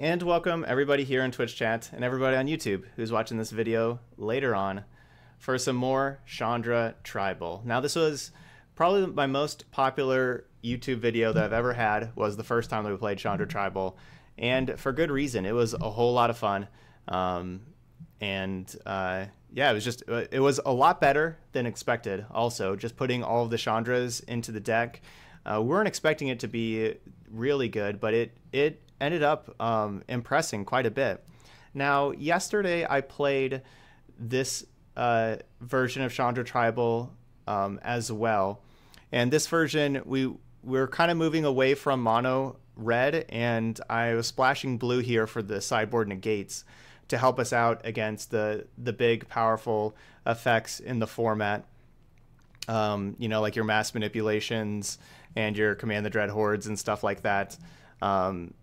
And welcome everybody here in Twitch chat and everybody on YouTube who's watching this video later on for some more Chandra Tribal. Now this was probably my most popular YouTube video that I've ever had was the first time that we played Chandra Tribal and for good reason. It was a whole lot of fun. Um, and uh, yeah, it was just it was a lot better than expected. Also, just putting all of the Chandras into the deck, uh, we weren't expecting it to be really good, but it it ended up um, impressing quite a bit. Now, yesterday I played this uh, version of Chandra Tribal um, as well, and this version we we're kind of moving away from mono red, and I was splashing blue here for the sideboard negates to help us out against the the big powerful effects in the format. Um, you know, like your mass manipulations and your command the dread hordes and stuff like that. Um,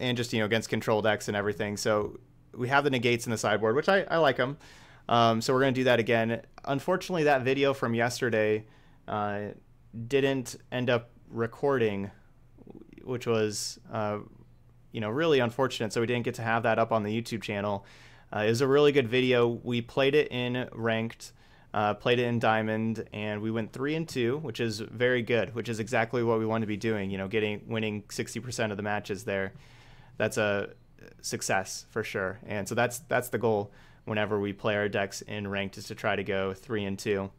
and just you know against control decks and everything. So we have the negates in the sideboard, which I, I like them. Um, so we're going to do that again. Unfortunately, that video from yesterday uh, didn't end up recording, which was uh, you know really unfortunate. So we didn't get to have that up on the YouTube channel. Uh, it was a really good video. We played it in ranked, uh, played it in diamond, and we went three and two, which is very good. Which is exactly what we want to be doing. You know, getting winning sixty percent of the matches there. That's a success for sure. And so that's that's the goal whenever we play our decks in ranked is to try to go three and two.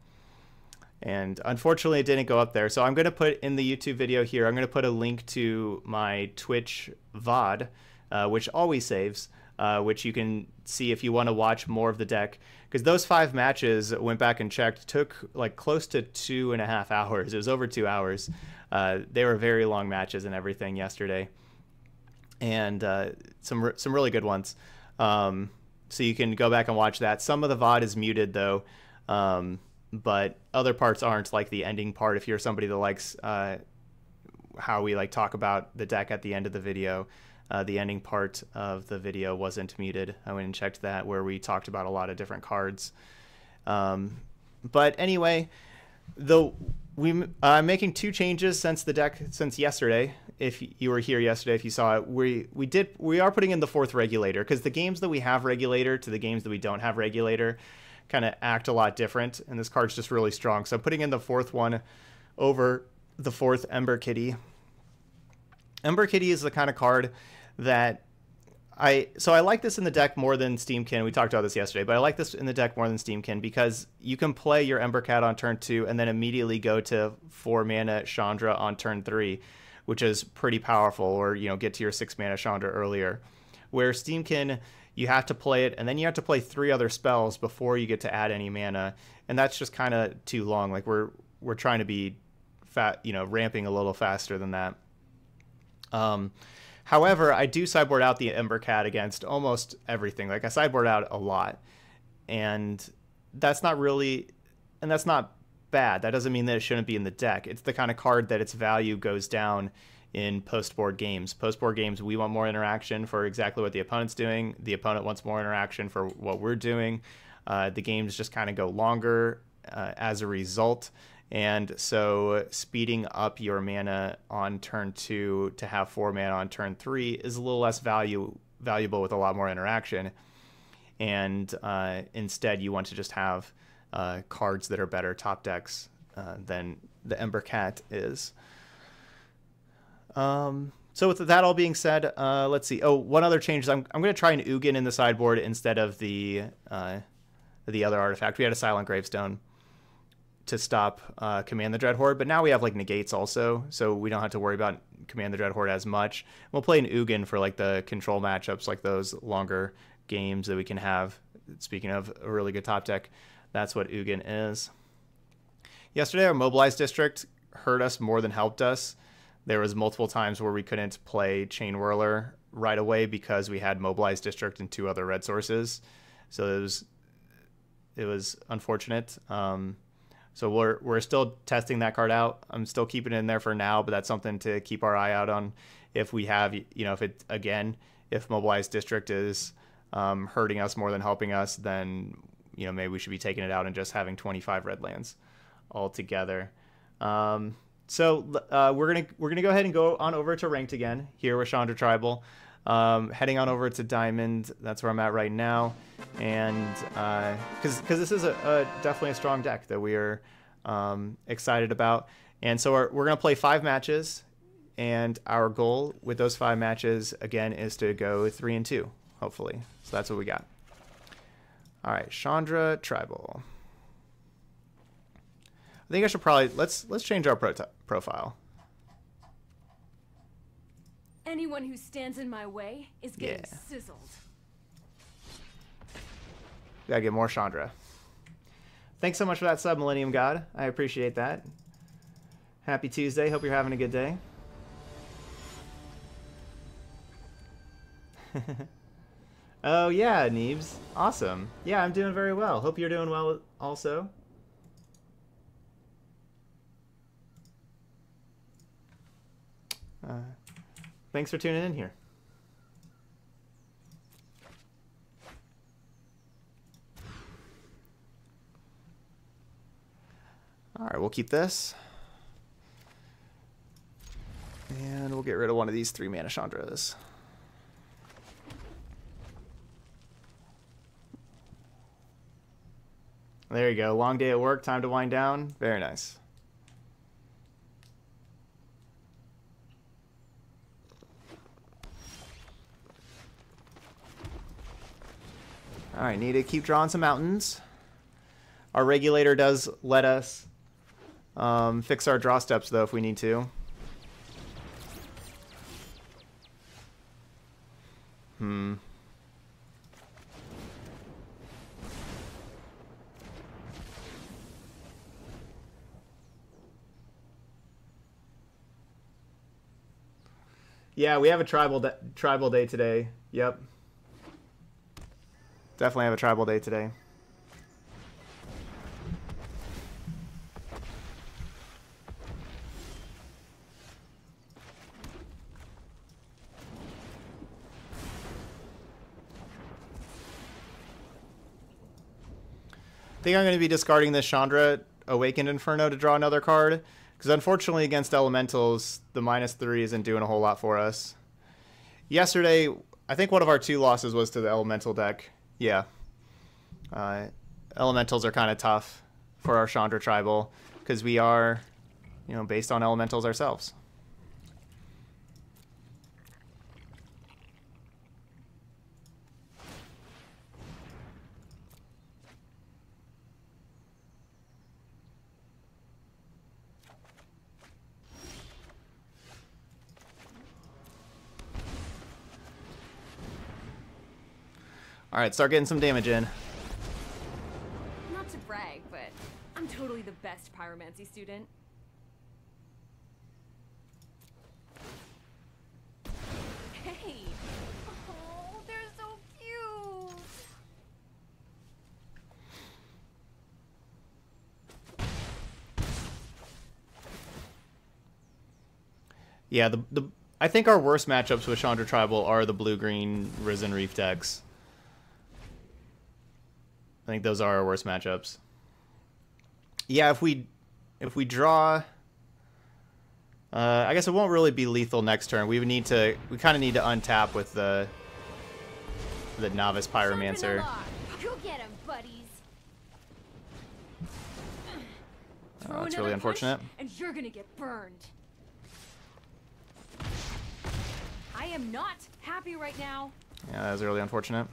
And unfortunately it didn't go up there. So i'm going to put in the youtube video here i'm going to put a link to my twitch vod uh, which always saves uh, which you can see if you want to watch more of the deck. Because those five matches went back and checked took like close to two and a half hours. It was over two hours. Uh, they were very long matches and everything yesterday and uh, some some really good ones. Um, so you can go back and watch that. Some of the vod is muted though um, but other parts aren't like the ending part. If you're somebody that likes uh, how we like talk about the deck at the end of the video uh, the ending part of the video wasn't muted. I went and checked that where we talked about a lot of different cards. Um, but anyway the we i'm making two changes since the deck since yesterday if you were here yesterday if you saw it we we did we are putting in the fourth regulator because the games that we have regulator to the games that we don't have regulator kind of act a lot different. And this card's just really strong. So putting in the fourth one over the fourth Ember Kitty. Ember Kitty is the kind of card that I so I like this in the deck more than Steamkin. We talked about this yesterday, but I like this in the deck more than Steamkin because you can play your Ember Cat on turn two and then immediately go to four mana Chandra on turn three, which is pretty powerful. Or you know get to your six mana Chandra earlier, where Steamkin you have to play it and then you have to play three other spells before you get to add any mana and that's just kind of too long like we're we're trying to be fat you know ramping a little faster than that um however i do sideboard out the ember cat against almost everything like i sideboard out a lot and that's not really and that's not bad that doesn't mean that it shouldn't be in the deck it's the kind of card that its value goes down in post board games. Post board games, we want more interaction for exactly what the opponent's doing. The opponent wants more interaction for what we're doing. Uh, the games just kind of go longer uh, as a result. And so speeding up your mana on turn two to have four mana on turn three is a little less value valuable with a lot more interaction. And uh, instead, you want to just have uh, cards that are better top decks uh, than the Ember Cat is. Um, so with that all being said, uh, let's see. Oh, one other change is I'm, I'm going to try an Ugin in the sideboard instead of the uh, the other artifact. We had a Silent Gravestone to stop uh, Command the Dread Horde, but now we have like negates also, so we don't have to worry about Command the Dread Horde as much. We'll play an Ugin for like the control matchups, like those longer games that we can have. Speaking of a really good top deck, that's what Ugin is. Yesterday, our mobilized district hurt us more than helped us there was multiple times where we couldn't play Chain Whirler right away because we had Mobilized District and two other red sources. So it was it was unfortunate. Um, so we're we're still testing that card out. I'm still keeping it in there for now, but that's something to keep our eye out on. If we have, you know, if it again, if Mobilized District is um, hurting us more than helping us, then you know maybe we should be taking it out and just having 25 red lands altogether. Um, so uh, we're gonna we're gonna go ahead and go on over to ranked again here with Chandra Tribal. um, heading on over to Diamond. That's where I'm at right now, and because uh, because this is a, a, definitely a strong deck that we are um, excited about, and so we're, we're gonna play five matches, and our goal with those five matches again is to go three and two, hopefully. So that's what we got. All right, Chandra Tribal. I think I should probably let's let's change our pro profile. Anyone who stands in my way is getting yeah. sizzled. Gotta get more Chandra. Thanks so much for that sub, Millennium God. I appreciate that. Happy Tuesday. Hope you're having a good day. oh, yeah, Neebs. Awesome. Yeah, I'm doing very well. Hope you're doing well also. Uh, Thanks for tuning in here. All right, we'll keep this. And we'll get rid of one of these three mana Chandras. There you go. Long day at work, time to wind down. Very nice. Alright, need to keep drawing some mountains. Our regulator does let us um, fix our draw steps, though, if we need to. Hmm. Yeah, we have a tribal tribal day today. Yep. Definitely have a tribal day today. I think I'm going to be discarding this Chandra Awakened Inferno to draw another card. Because unfortunately against Elementals, the minus three isn't doing a whole lot for us. Yesterday, I think one of our two losses was to the Elemental deck. Yeah. Uh, elementals are kind of tough for our Chandra tribal because we are, you know, based on elementals ourselves. Alright, start getting some damage in. Not to brag, but I'm totally the best pyromancy student. Hey! Oh, they're so cute! Yeah, the, the I think our worst matchups with Chandra Tribal are the blue-green Risen Reef decks. I think those are our worst matchups. Yeah, if we if we draw uh, I guess it won't really be lethal next turn. We would need to we kind of need to untap with the the novice pyromancer. Go get him, buddies. Oh, that's really unfortunate. And you're gonna get burned. I am not happy right now. Yeah, that was really unfortunate.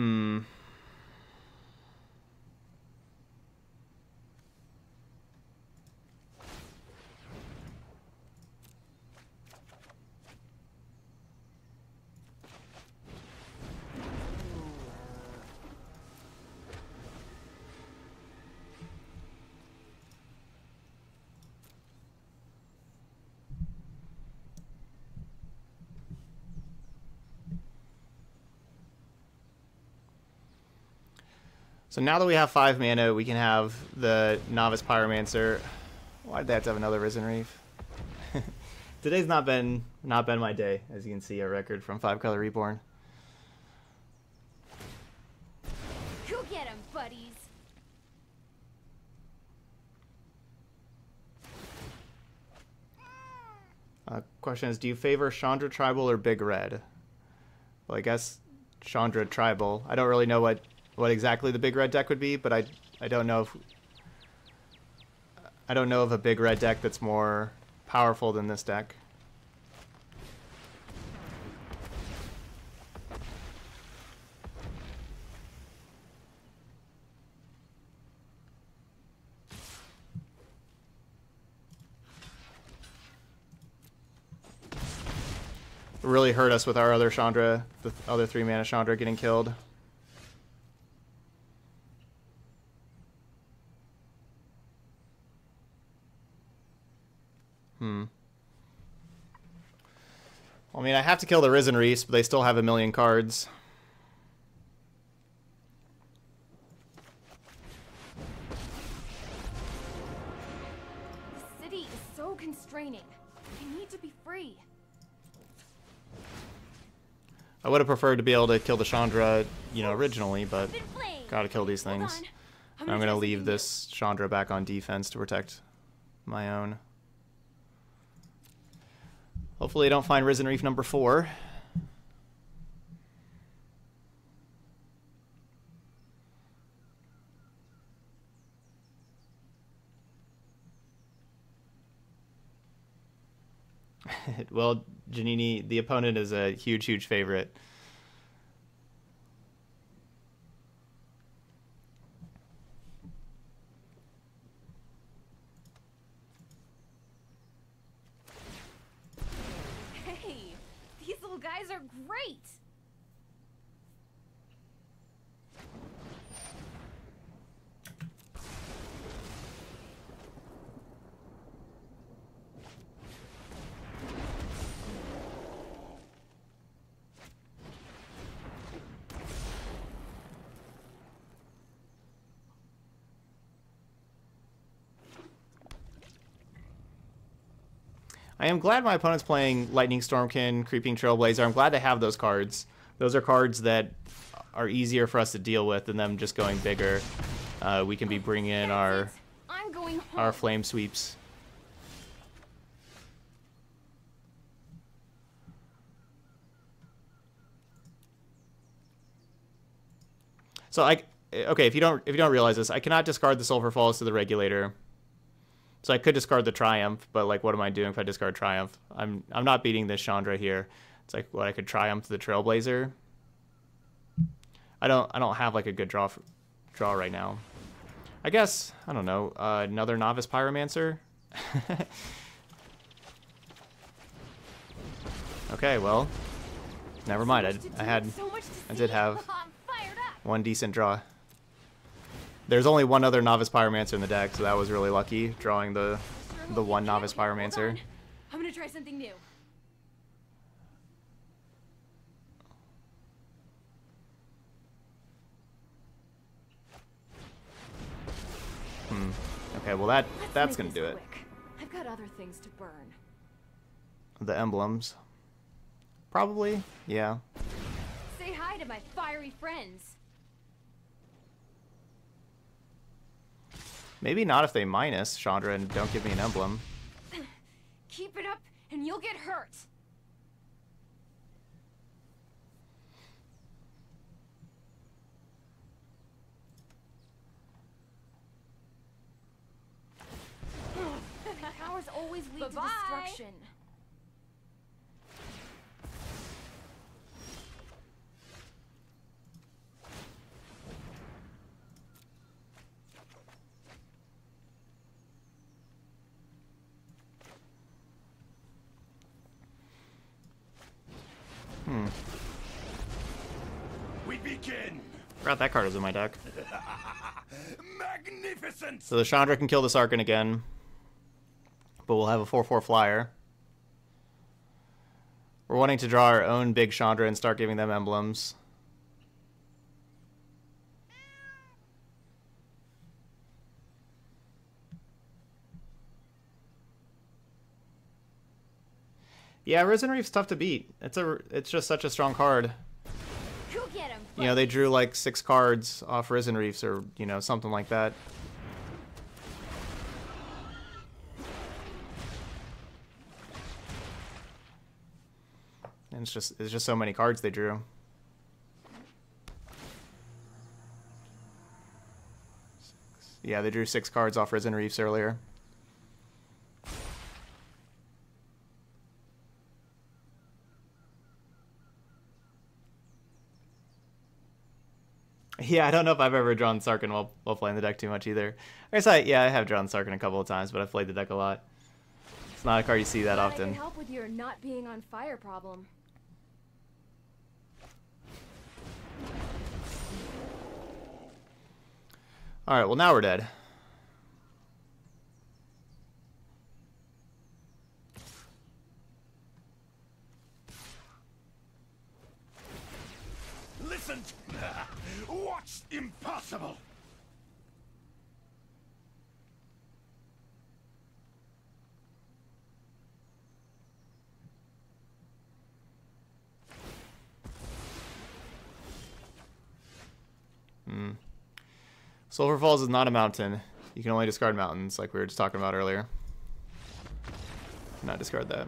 Hmm. So now that we have five mana, we can have the Novice Pyromancer. Why'd they have to have another Risen Reef? Today's not been not been my day, as you can see, a record from Five Color Reborn. Go get him, buddies. Uh, question is, do you favor Chandra Tribal or Big Red? Well, I guess Chandra Tribal. I don't really know what what exactly the Big Red deck would be, but I, I don't know if... I don't know of a Big Red deck that's more powerful than this deck. really hurt us with our other Chandra, the other three mana Chandra getting killed. Hmm. I mean, I have to kill the Risen Reefs, but they still have a million cards. The city is so constraining. I need to be free. I would have preferred to be able to kill the Chandra, you know, originally, but gotta kill these things. I'm, I'm gonna leave this Chandra back on defense to protect my own. Hopefully I don't find Risen Reef number four. well, Janini, the opponent is a huge, huge favorite. Hey, these little guys are great. I am glad my opponent's playing Lightning Stormkin, Creeping Trailblazer. I'm glad they have those cards. Those are cards that are easier for us to deal with than them just going bigger. Uh, we can be bringing in our our flame sweeps. So I okay if you don't if you don't realize this, I cannot discard the Sulfur Falls to the regulator. So I could discard the Triumph, but like, what am I doing if I discard Triumph? I'm I'm not beating this Chandra here. It's like what I could Triumph the Trailblazer. I don't I don't have like a good draw for, draw right now. I guess I don't know uh, another Novice Pyromancer. okay, well, never mind. I, I had I did have one decent draw. There's only one other Novice Pyromancer in the deck, so that was really lucky, drawing the the one Novice Pyromancer. I'm gonna try something new. Hmm. Okay, well that that's gonna do it. I've got other things to burn. The emblems. Probably, yeah. Say hi to my fiery friends. Maybe not if they minus Chandra and don't give me an emblem. Keep it up and you'll get hurt. Powers always lead Bye -bye. to destruction. Hmm. We begin. Forgot that card was in my deck. Magnificent. So the Chandra can kill the Sarkhan again. But we'll have a 4-4 flyer. We're wanting to draw our own big Chandra and start giving them emblems. Yeah, Risen Reef's tough to beat. It's a it's just such a strong card. You know, they drew like six cards off Risen Reefs or, you know, something like that. And It's just it's just so many cards they drew. Yeah, they drew six cards off Risen Reefs earlier. Yeah, I don't know if I've ever drawn Sarkhan while, while playing the deck too much either. I guess I, yeah, I have drawn Sarkhan a couple of times, but I've played the deck a lot. It's not a card you see that Glad I often. can help with your not being on fire problem. Alright, well now we're dead. Listen! Impossible? Hmm. Sulfur Falls is not a mountain. You can only discard mountains, like we were just talking about earlier. Not discard that.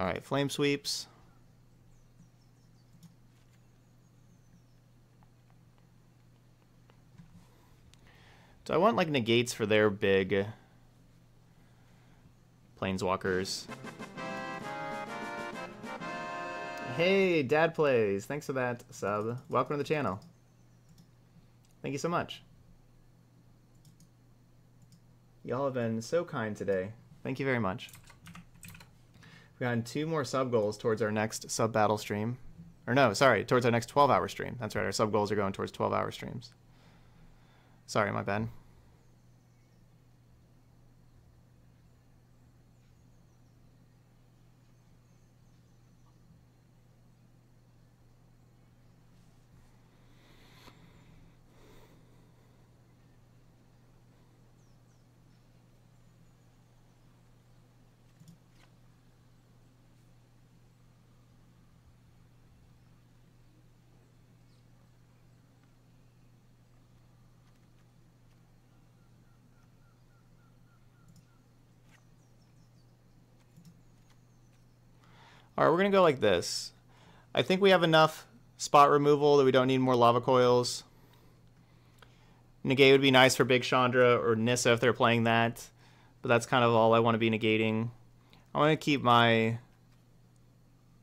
Alright, Flame Sweeps. Do I want like negates for their big planeswalkers? Hey, Dad Plays. Thanks for that sub. Welcome to the channel. Thank you so much. Y'all have been so kind today. Thank you very much. We've gotten two more sub goals towards our next sub battle stream. Or no, sorry, towards our next 12 hour stream. That's right, our sub goals are going towards 12 hour streams. Sorry, my bad. All right, we're to go like this. I think we have enough spot removal that we don't need more lava coils. Negate would be nice for Big Chandra or Nissa if they're playing that. But that's kind of all I want to be negating. I want to keep my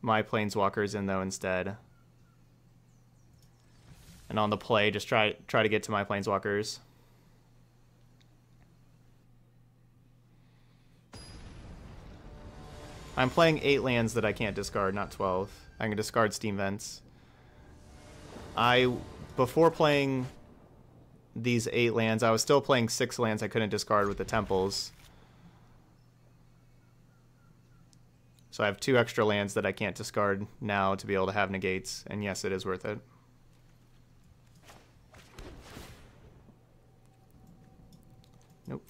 my planeswalkers in though instead. And on the play, just try try to get to my planeswalkers. I'm playing 8 lands that I can't discard, not 12. I can discard Steam Vents. I, before playing these 8 lands, I was still playing 6 lands I couldn't discard with the Temples. So I have 2 extra lands that I can't discard now to be able to have negates, and yes, it is worth it. Nope.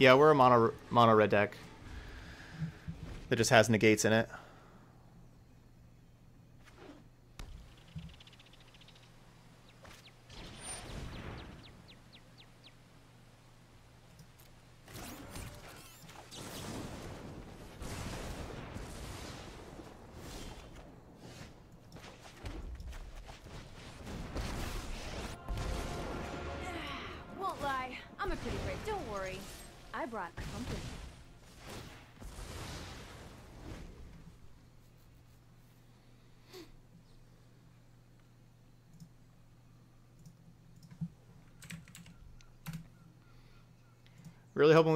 Yeah, we're a mono mono red deck that just has negates in it.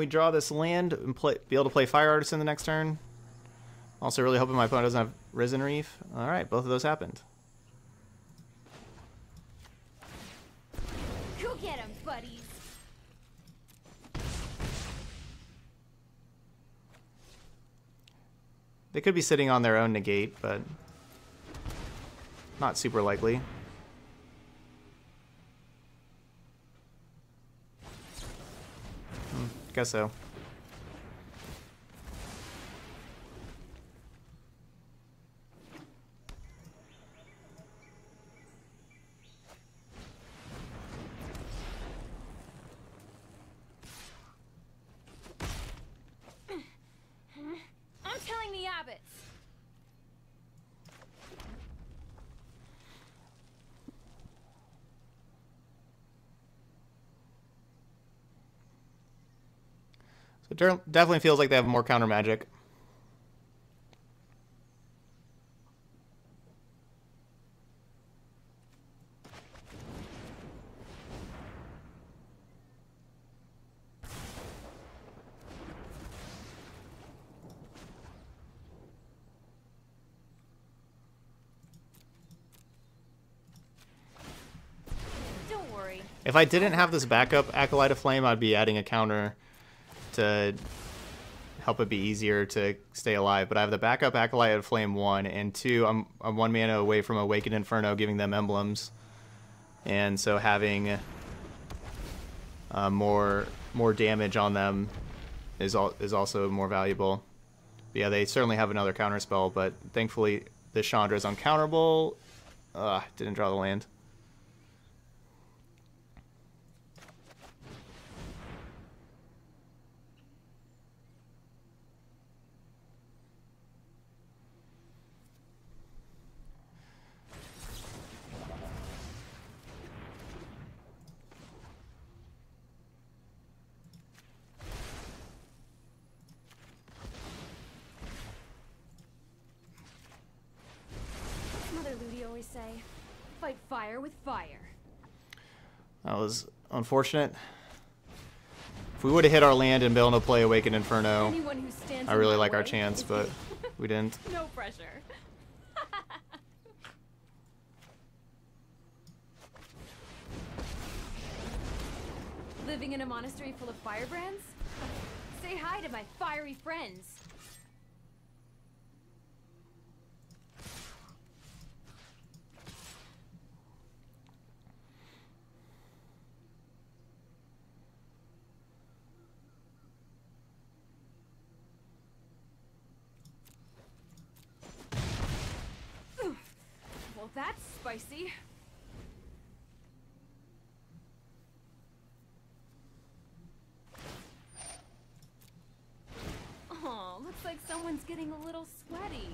We draw this land and play, be able to play Fire Artisan the next turn. Also really hoping my opponent doesn't have Risen Reef. Alright, both of those happened. Go get him, buddies. They could be sitting on their own negate, but not super likely. Guess so. I'm telling the Abbots. So it der- definitely feels like they have more counter magic. Don't worry. If I didn't have this backup Acolyte of Flame, I'd be adding a counter to help it be easier to stay alive. But I have the backup Acolyte of Flame 1, and 2, I'm, I'm one mana away from Awakened Inferno, giving them emblems. And so having uh, more more damage on them is al- is also more valuable. But yeah, they certainly have another counter spell, but thankfully the Chandra is uncounterable. Ugh, didn't draw the land. What's Mother Ludi always say? Fight fire with fire. That was unfortunate. If we would have hit our land and been able to play Awakened Inferno, who I really like our chance, but we didn't. no pressure. Living in a monastery full of firebrands? Say hi to my fiery friends. Well, that's spicy. Oh, looks like someone's getting a little sweaty.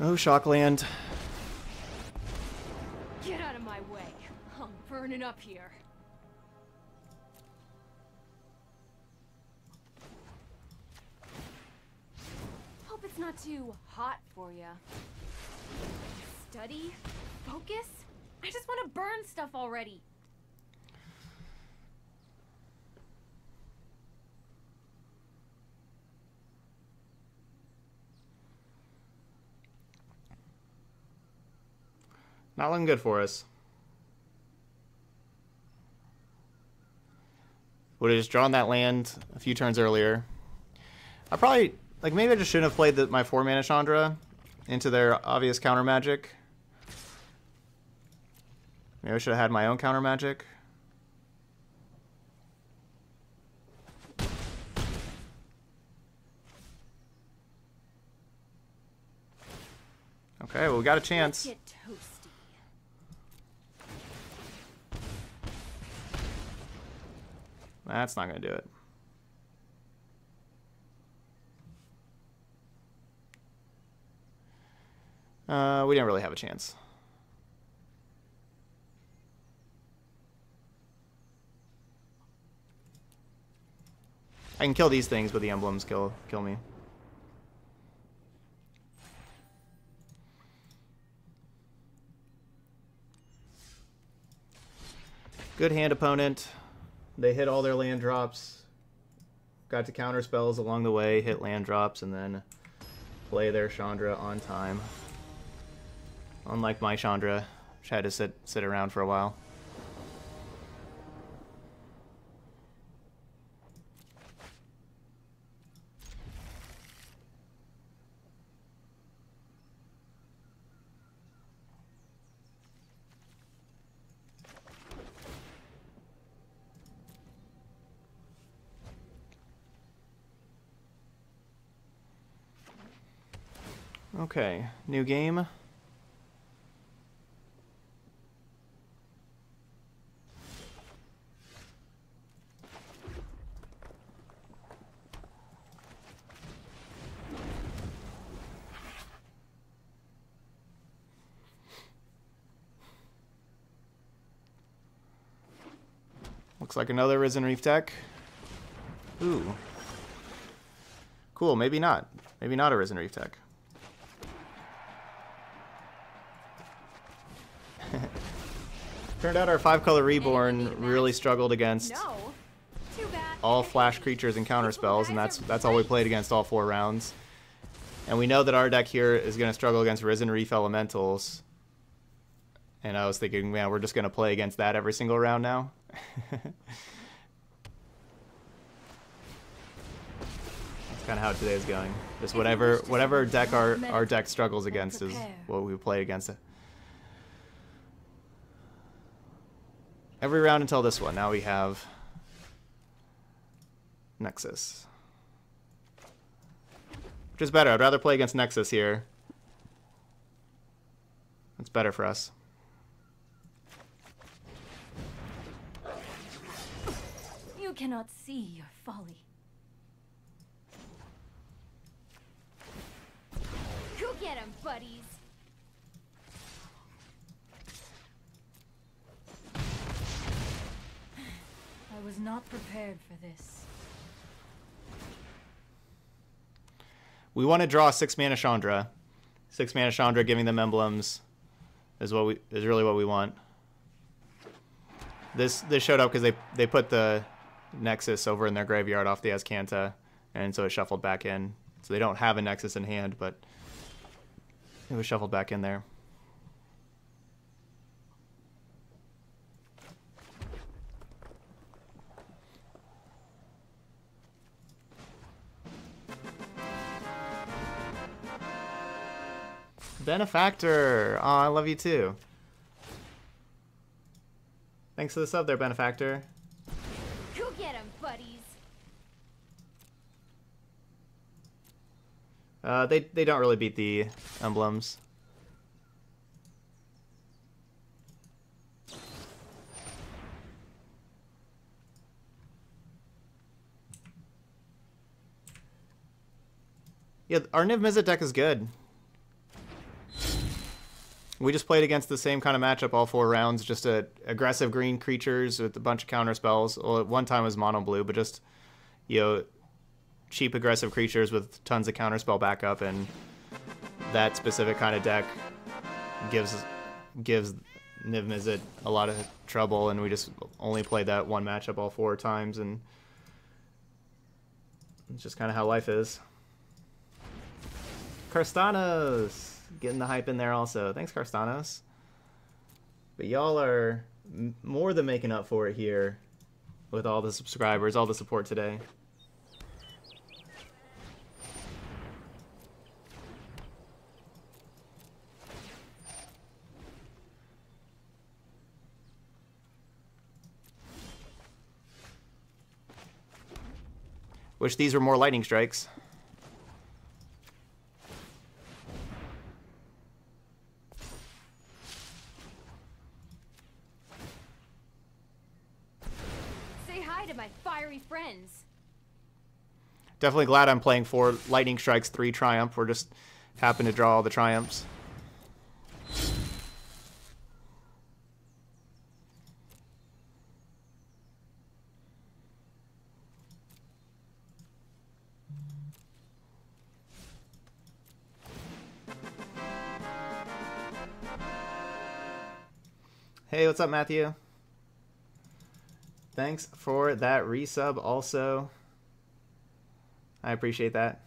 Oh, Shockland. Get out of my way. I'm burning up here. Study? Focus? I just want to burn stuff already. Not looking good for us. Would have just drawn that land a few turns earlier. I probably like maybe I just shouldn't have played the, my four mana Chandra into their obvious counter magic. Maybe I should have had my own counter magic. Okay, well we got a chance. That's not going to do it. Uh, we didn't really have a chance. I can kill these things, but the emblems kill kill me. Good hand opponent. They hit all their land drops. Got to counter spells along the way, hit land drops, and then play their Chandra on time. Unlike my Chandra, Which had to sit sit around for a while. Okay, new game. Like another Risen Reef deck. Ooh. Cool, maybe not. Maybe not a Risen Reef deck. Turned out our five color reborn really struggled against No. Too bad. all flash creatures and counter spells, and that's that's all we played against all four rounds. And we know that our deck here is going to struggle against Risen Reef Elementals. And I was thinking, man, we're just going to play against that every single round now. That's kind of how today's going. Just whatever whatever deck our our deck struggles against is what we play against it. Every round until this one. Now we have Nexus. Which is better. I'd rather play against Nexus here. That's better for us. Cannot see your folly. Go get him, buddies. I was not prepared for this. We want to draw six mana Chandra. Six mana Chandra giving them emblems is what we is really what we want. This this showed up because they they put the Nexus over in their graveyard off the Azcanta, and so it shuffled back in. So they don't have a Nexus in hand, but it was shuffled back in there. Benefactor! Aw, I love you too. Thanks for the sub there, Benefactor. Go get him, buddies. Uh, they they don't really beat the emblems. Yeah, our Niv Mizzet deck is good. We just played against the same kind of matchup all four rounds. Just a aggressive green creatures with a bunch of counter spells. Well, at one time was mono blue, but just you know cheap aggressive creatures with tons of counterspell backup and that specific kind of deck gives gives Niv Mizzet a lot of trouble and we just only played that one matchup all four times and it's just kind of how life is. Karstanos getting the hype in there also. Thanks Karstanos. But y'all are more than making up for it here with all the subscribers, all the support today. Wish these were more lightning strikes. Say hi to my fiery friends. Definitely glad I'm playing four lightning strikes, three triumph. We're just happen to draw all the triumphs. Hey, what's up, Matthew? Thanks for that resub also. I appreciate that.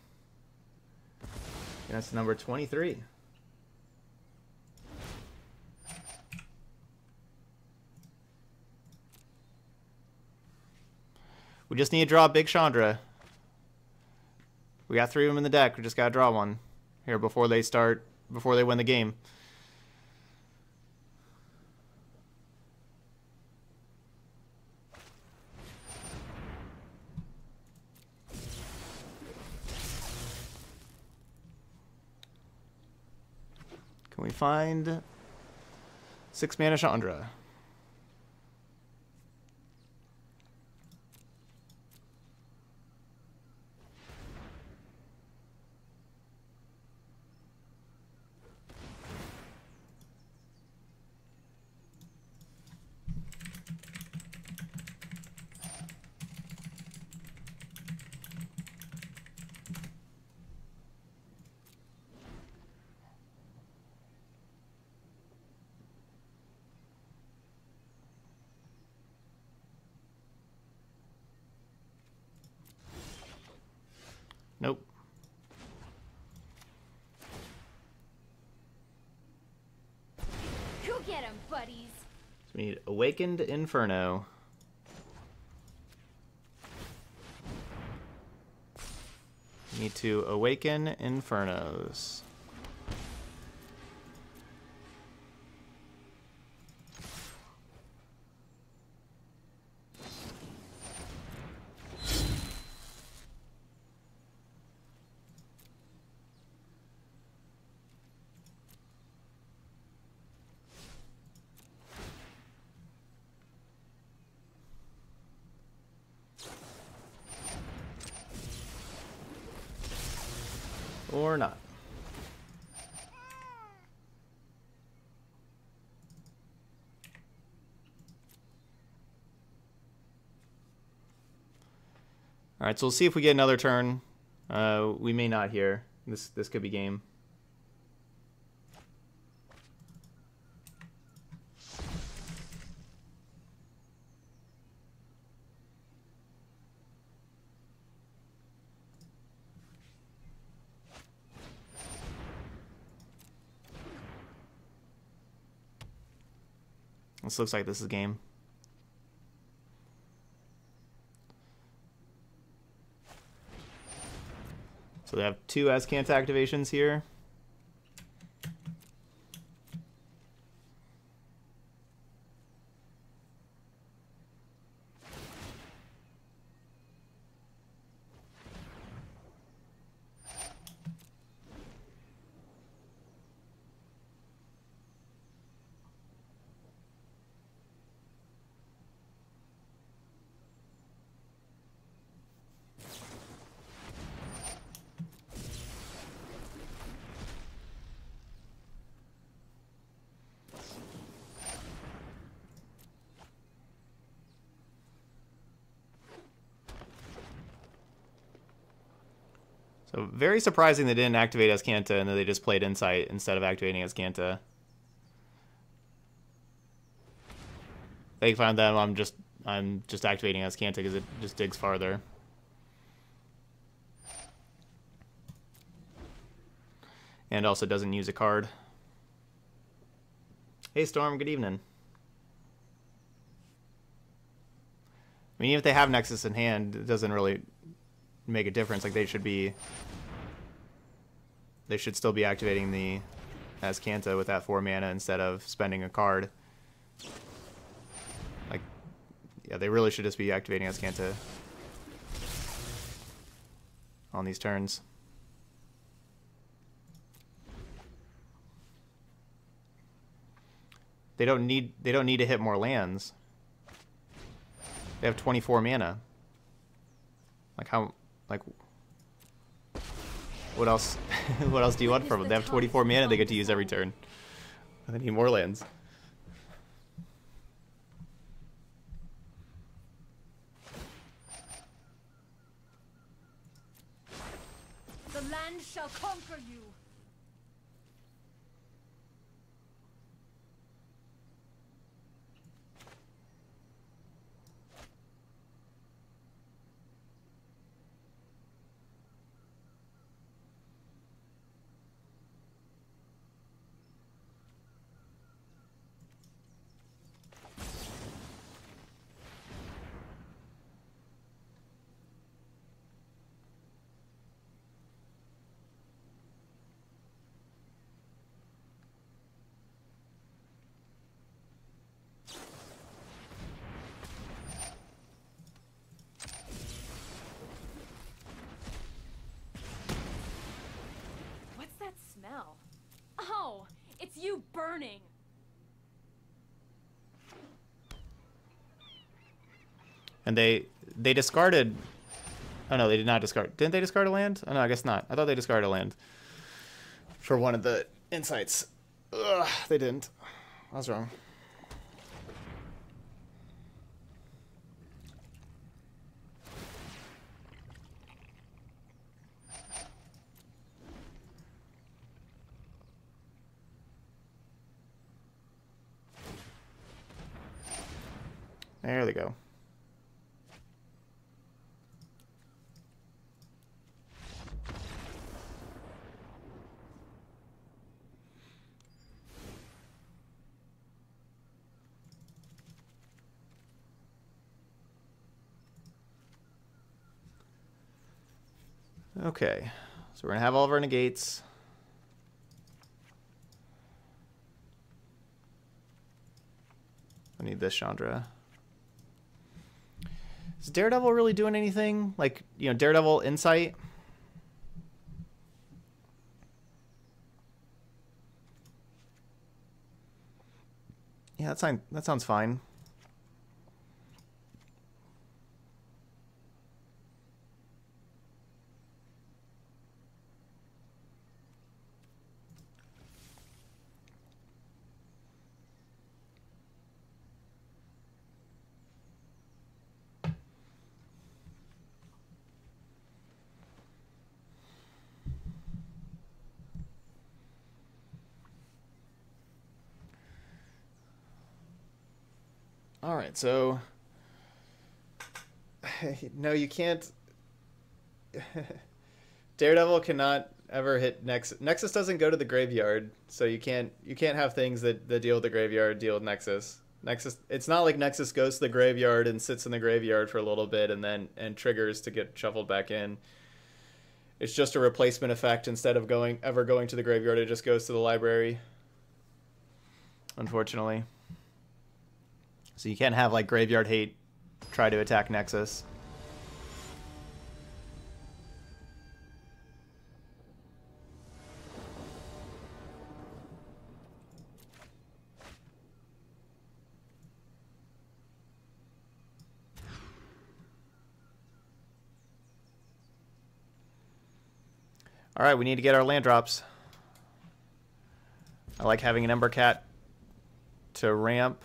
And that's number 23. We just need to draw Big Chandra. We got three of them in the deck. We just got to draw one here before they start, before they win the game. Can we find six mana Chandra? Nope. Go get 'em, buddies. So we need Awakened Inferno. We need to awaken Infernos. Or not. All right, so we'll see if we get another turn. Uh, we may not here. This this could be game. This looks like this is game. So they have two Azcanta activations here. Surprising they didn't activate Azcanta and that they just played Insight instead of activating Azcanta. They found that I'm just I'm just activating Azcanta because it just digs farther. And also doesn't use a card. Hey Storm, good evening. I mean, even if they have Nexus in hand, it doesn't really make a difference. Like they should be, they should still be activating the Azcanta with that four mana instead of spending a card. Like, yeah, they really should just be activating Azcanta on these turns. They don't need they don't need to hit more lands. They have 24 mana. Like how like what else what else do you want from them? They have 24 mana they get to use every turn. They need more lands. And they they discarded. Oh no, they did not discard. Didn't they discard a land? Oh no, I guess not. I thought they discarded a land for one of the insights. Ugh, they didn't. I was wrong. There they go. Okay, so we're gonna have all of our negates. I need this Chandra. Is Daredevil really doing anything? Like, you know, Daredevil Insight? Yeah, that, sound, that sounds fine. All right, so no, you can't. Daredevil cannot ever hit Nexus. Nexus doesn't go to the graveyard, so you can't you can't have things that, that deal with the graveyard deal with Nexus. Nexus, it's not like Nexus goes to the graveyard and sits in the graveyard for a little bit and then and triggers to get shuffled back in. It's just a replacement effect instead of going ever going to the graveyard. It just goes to the library. Unfortunately. So you can't have like graveyard hate try to attack Nexus. All right, we need to get our land drops. I like having an Ember Cat to ramp.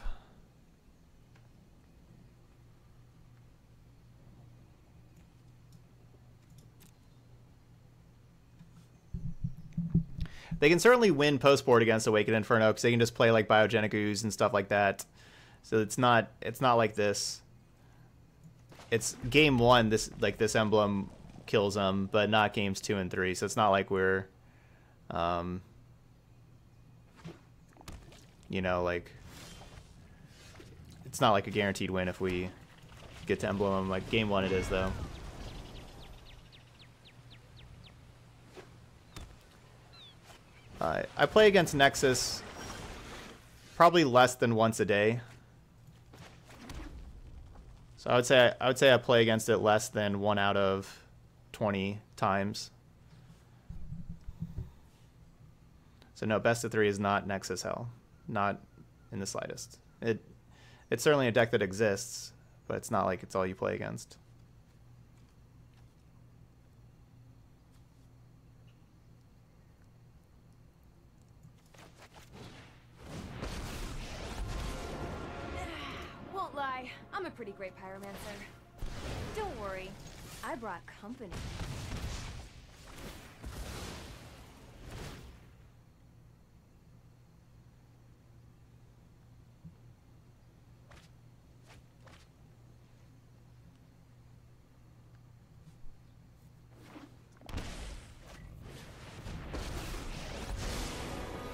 They can certainly win post board against Awakened Inferno because they can just play like Biogenic Ooze and stuff like that. So it's not it's not like this. It's game one. This like this emblem kills them, but not games two and three. So it's not like we're, um, you know, like it's not like a guaranteed win if we get to emblem. Like game one, it is though. Uh, I play against Nexus probably less than once a day. So I would say I would say I play against it less than one out of 20 times. So no, best of three is not Nexus Hell, not in the slightest. It it's certainly a deck that exists, but it's not like it's all you play against. Won't lie, I'm a pretty great pyromancer. Don't worry, I brought company.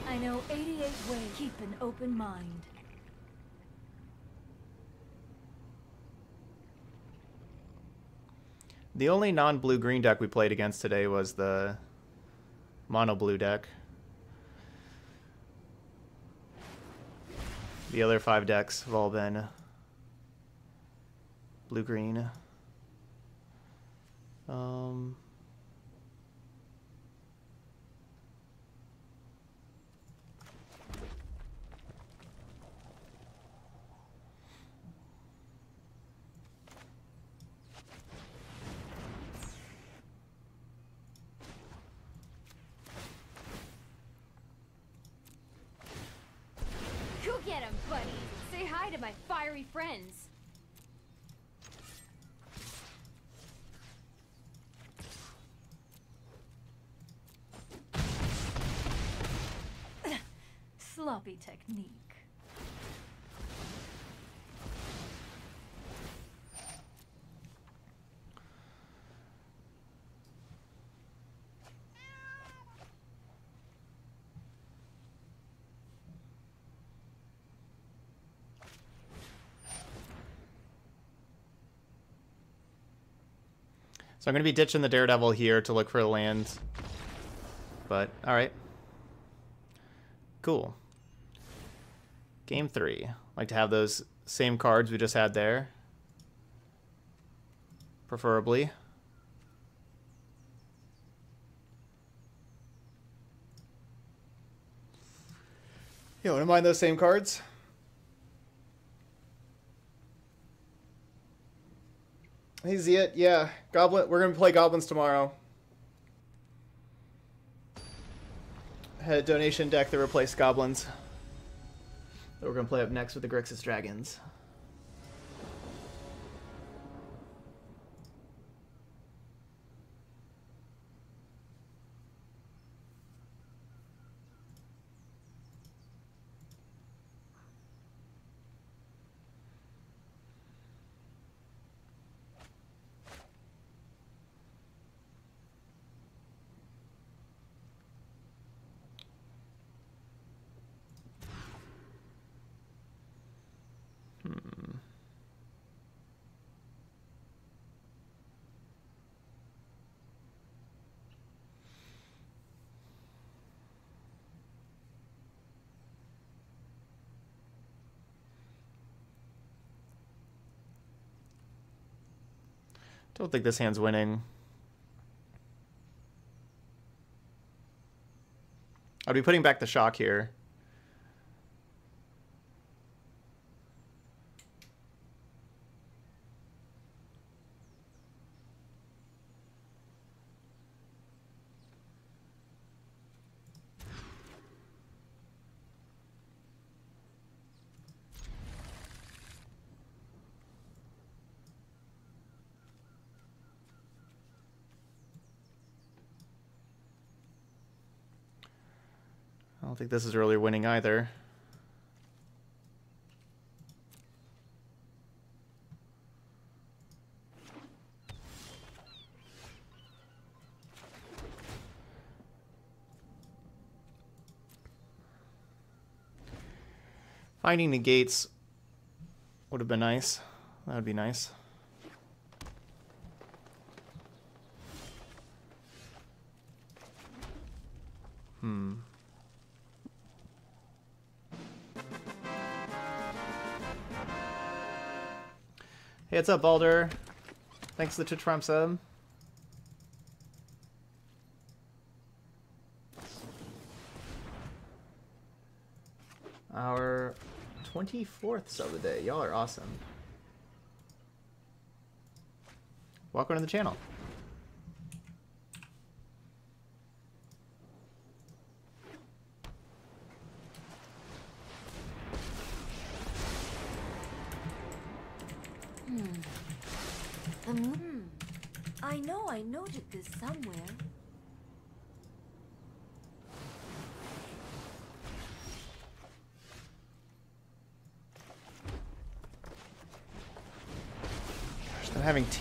I know 88 ways. Keep an open mind. The only non-blue green deck we played against today was the mono blue deck. The other five decks have all been blue green. Um, get him, buddy. Say hi to my fiery friends. Sloppy technique. So I'm going to be ditching the Daredevil here to look for land. But, alright. Cool. Game three. Like to have those same cards we just had there. Preferably. You wouldn't mind those same cards? Hey it, yeah, Goblin. We're gonna play Goblins tomorrow. Had a donation deck that replaced Goblins. That we're gonna play up next with the Grixis Dragons. I don't think this hand's winning. I'd be putting back the shock here. Don't think this is really winning either. Finding the gates would have been nice. That would be nice. What's up, Balder? Thanks for the Twitch Prime sub. Our 24th sub of the day. Y'all are awesome. Welcome to the channel. Hmm. I know I noted this somewhere.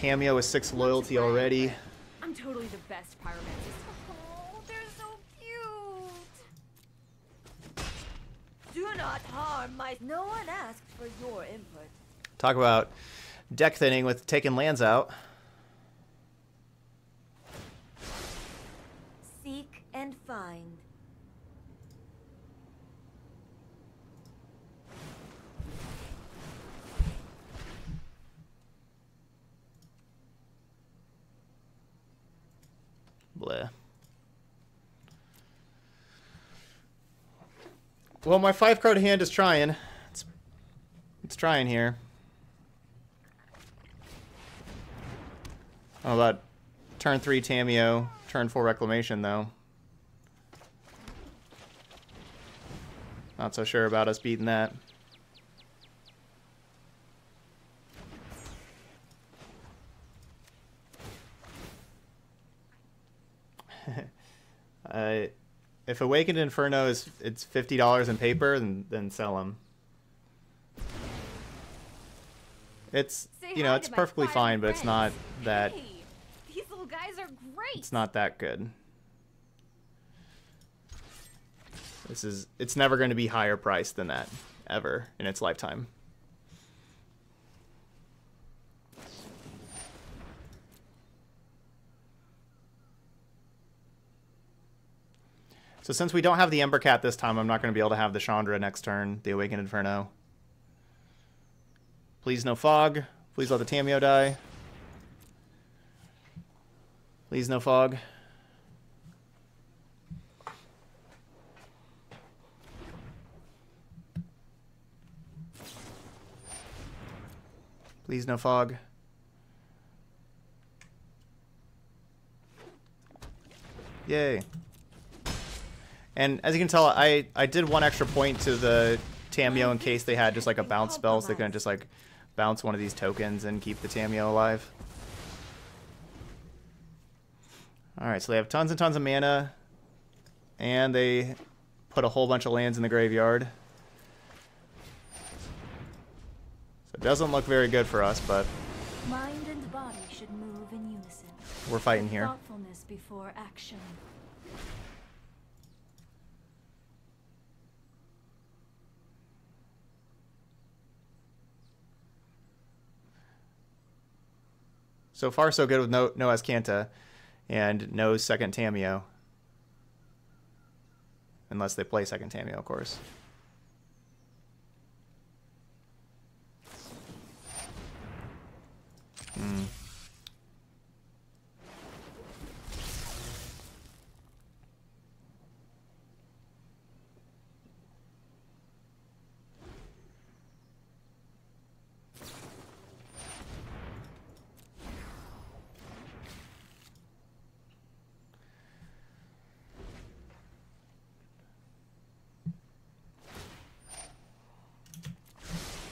I'm having Tamiyo with six loyalty already. I'm totally the best pyromancer. Oh, they're so cute. Do not harm my. No one asked for your input. Talk about deck thinning with taking lands out. Seek and find. Bleh. Well, my five card hand is trying. It's, it's trying here. How about turn three Tamiyo, turn four Reclamation, though? Not so sure about us beating that. uh, if Awakened Inferno is it's fifty dollars in paper, then then sell them. It's Say you know it's perfectly fine, but it's not that Hey, these little guys are great. it's not that good. This is it's never going to be higher priced than that ever in its lifetime. So since we don't have the Ember Cat this time, I'm not going to be able to have the Chandra next turn, the Awakened Inferno. Please no fog. Please let the Tamiyo die. Please no fog. Please no fog. Yay. And as you can tell, I, I did one extra point to the Tamiyo in case they had just like a bounce spell, so they couldn't just like bounce one of these tokens and keep the Tamiyo alive. Alright, so they have tons and tons of mana. And they put a whole bunch of lands in the graveyard. So it doesn't look very good for us, but Mind and body should move in unison. we're fighting here. Thoughtfulness before action. So far, so good with no no Azcanta and no second Tamiyo. Unless they play second Tamiyo, of course. Hmm.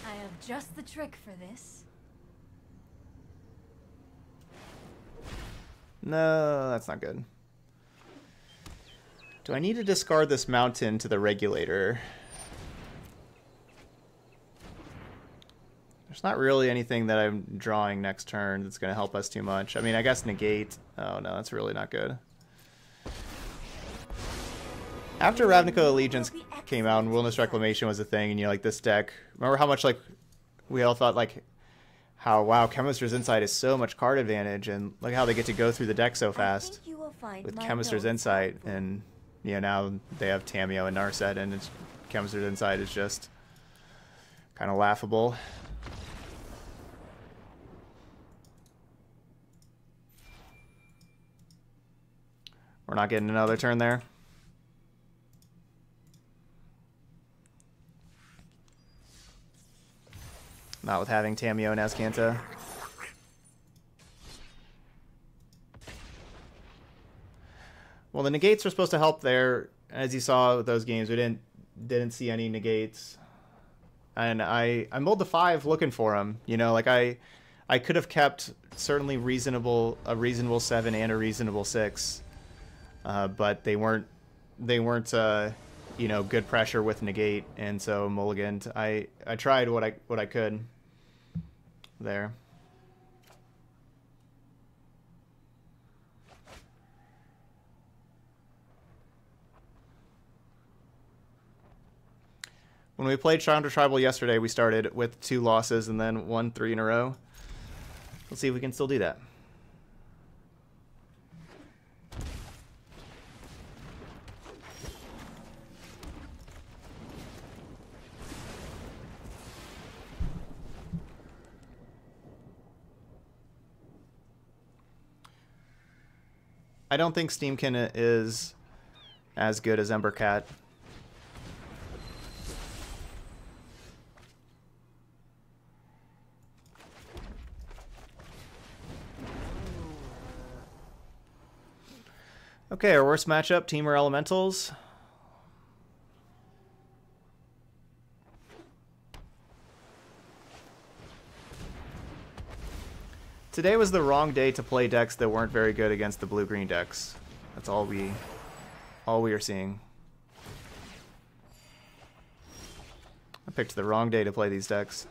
I have just the trick for this. No, that's not good. Do I need to discard this mountain to the regulator? There's not really anything that I'm drawing next turn that's going to help us too much. I mean, I guess negate. Oh no, that's really not good. After Ravnica Allegiance came out and Wilderness Reclamation was a thing, and you know, like this deck. Remember how much like we all thought like how wow, Chemister's Insight is so much card advantage, and look how they get to go through the deck so fast you will find with Chemister's Insight, and you know now they have Tamiyo and Narset, and it's, Chemister's Insight is just kind of laughable. We're not getting another turn there. Not with having Tamiyo and Azcanta. Well, the negates are supposed to help there. As you saw with those games, we didn't didn't see any negates, and I I mulled the five looking for them. You know, like I I could have kept certainly reasonable a reasonable seven and a reasonable six, uh, but they weren't they weren't uh, you know good pressure with negate, and so mulliganed. I I tried what I what I could there. When we played Chandra Tribal yesterday, we started with two losses and then won three in a row. Let's see if we can still do that. I don't think Steamkin is as good as Embercat. Okay, our worst matchup, Temur Elementals. Today was the wrong day to play decks that weren't very good against the blue-green decks. That's all we all we are seeing. I picked the wrong day to play these decks.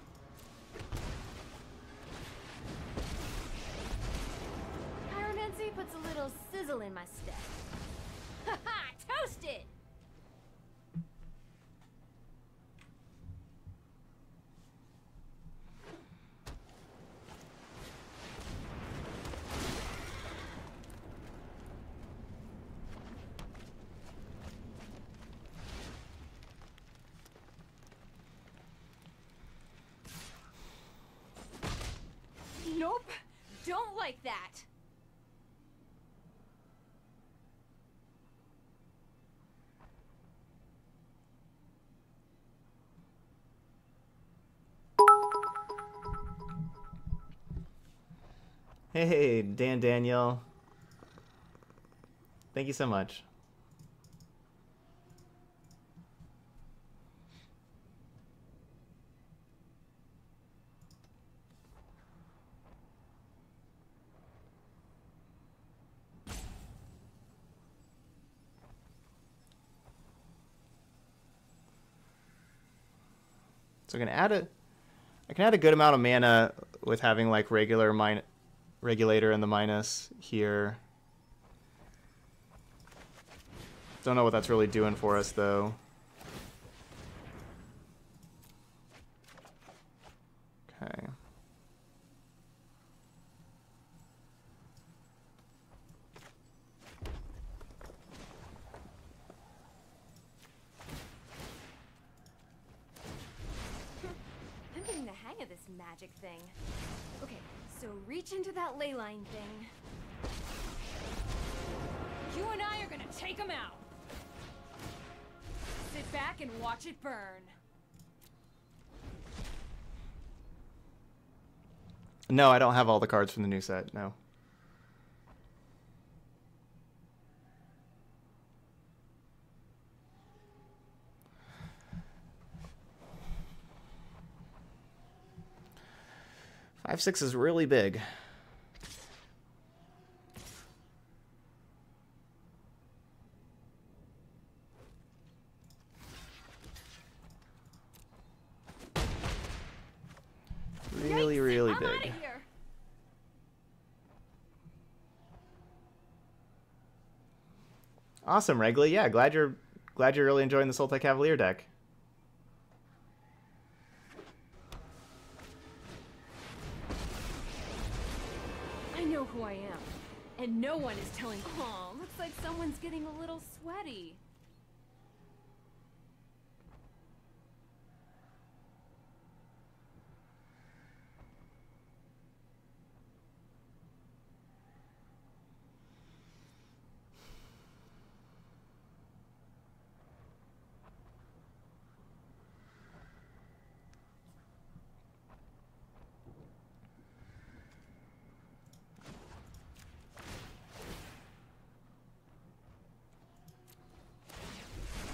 Hey, Dan Daniel. Thank you so much. So I can add a, I can add a good amount of mana with having like regular min, regulator and the minus here. Don't know what that's really doing for us though. Okay. I'm getting the hang of this magic thing. So reach into that ley line thing. You and I are gonna take them out. Sit back and watch it burn. No, I don't have all the cards from the new set. No. Five six is really big. Really, really I'm big. here. Awesome, Regly. Yeah, glad you're glad you're really enjoying the Sultai Cavalier deck. And no one is telling. Aw, looks like someone's getting a little sweaty.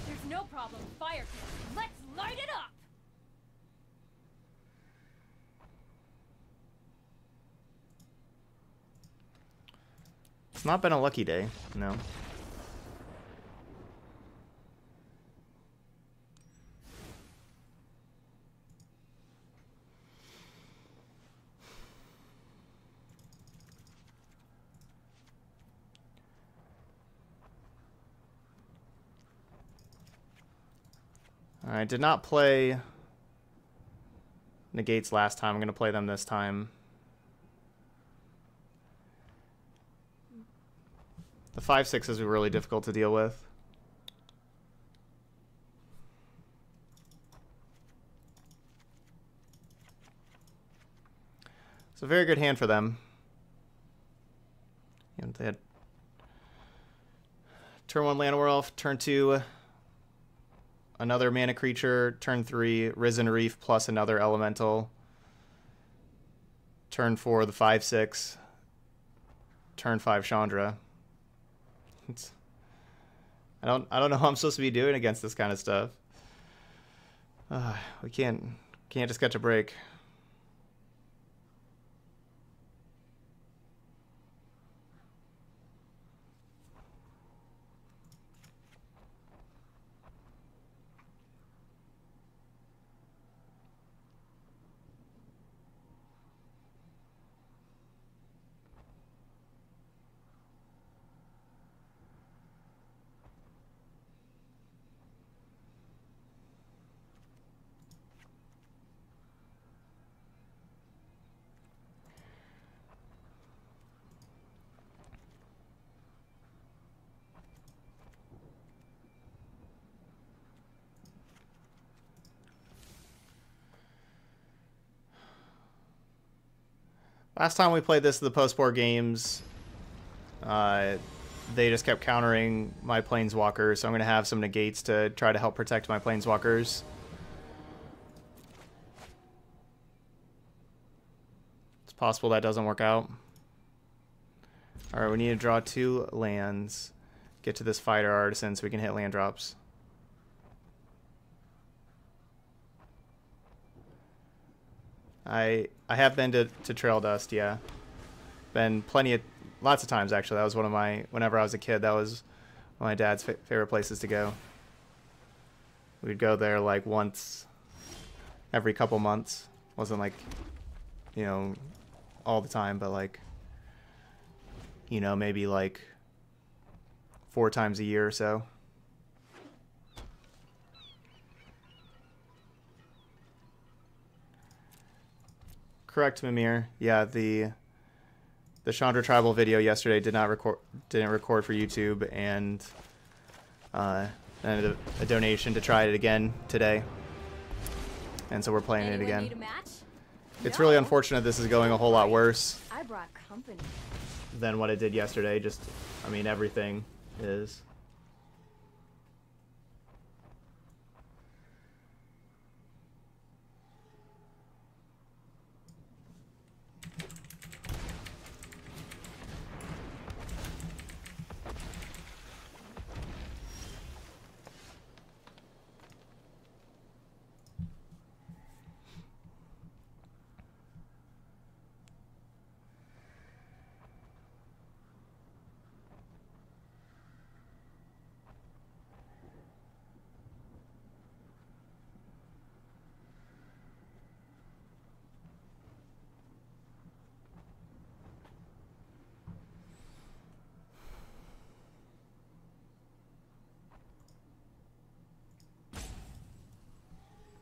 There's no problem. Fire can. Let's light it up! It's not been a lucky day, no. I did not play negates last time. I'm going to play them this time. Five sixes were really difficult to deal with. It's a very good hand for them. And they had turn one Llanowar turn two another mana creature, turn three Risen Reef plus another elemental. Turn four the five six. Turn five Chandra. I don't I don't know how I'm supposed to be doing against this kind of stuff. Uh, we can't can't just catch a break. Last time we played this, the post-board games, uh, they just kept countering my planeswalkers, so I'm going to have some negates to try to help protect my planeswalkers. It's possible that doesn't work out. Alright, we need to draw two lands. Get to this fighter artisan so we can hit land drops. I I have been to, to Trail Dust, yeah. Been plenty of lots of times actually. That was one of my whenever I was a kid. That was one of my dad's fa favorite places to go. We'd go there like once every couple months. wasn't like you know all the time, but like you know maybe like four times a year or so. Correct, Mimir. Yeah, the the Chandra Tribal video yesterday did not record didn't record for YouTube and uh, and a, a donation to try it again today. And so we're playing Anyone it again. need a match? It's No. really unfortunate this is going a whole lot worse I brought company. than what it did yesterday. Just, I mean, everything is.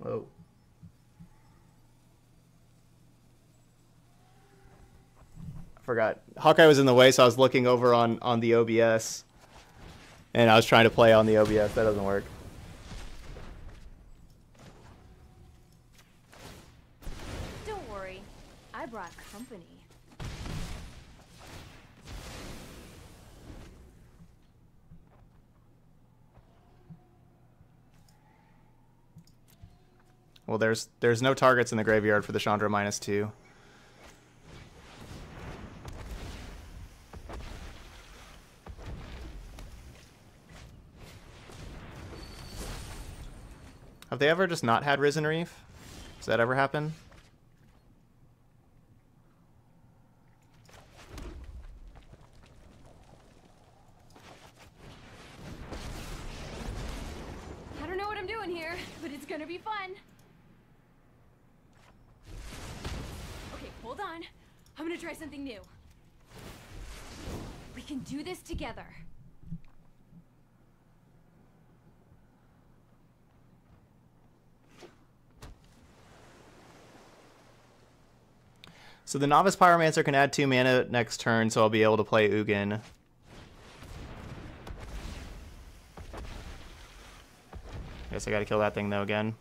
Whoa. I forgot. Hawkeye was in the way, so I was looking over on, on the OBS. And I was trying to play on the OBS. That doesn't work. Well, there's there's no targets in the graveyard for the Chandra minus two. Have they ever just not had Risen Reef? Does that ever happen? I don't know what I'm doing here, but it's gonna be fun. Okay, hold on. I'm gonna try something new. We can do this together. So the Novice Pyromancer can add two mana next turn, so I'll be able to play Ugin. I Guess I gotta kill that thing though again.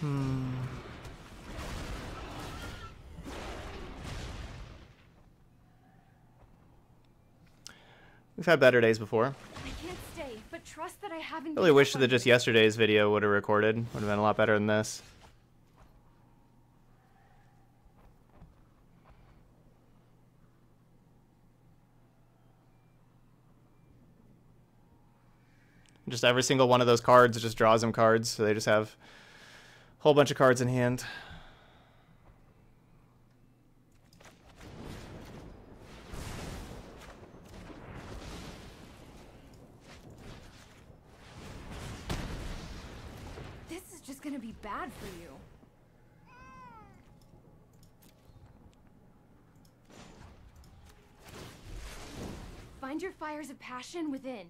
Hmm. We've had better days before. I can't stay, but trust that I haven't. Really wish that just yesterday's video would have recorded. Would have been a lot better than this. Just every single one of those cards just draws them cards, so they just have whole bunch of cards in hand. This is just gonna be bad for you. Find your fires of passion within.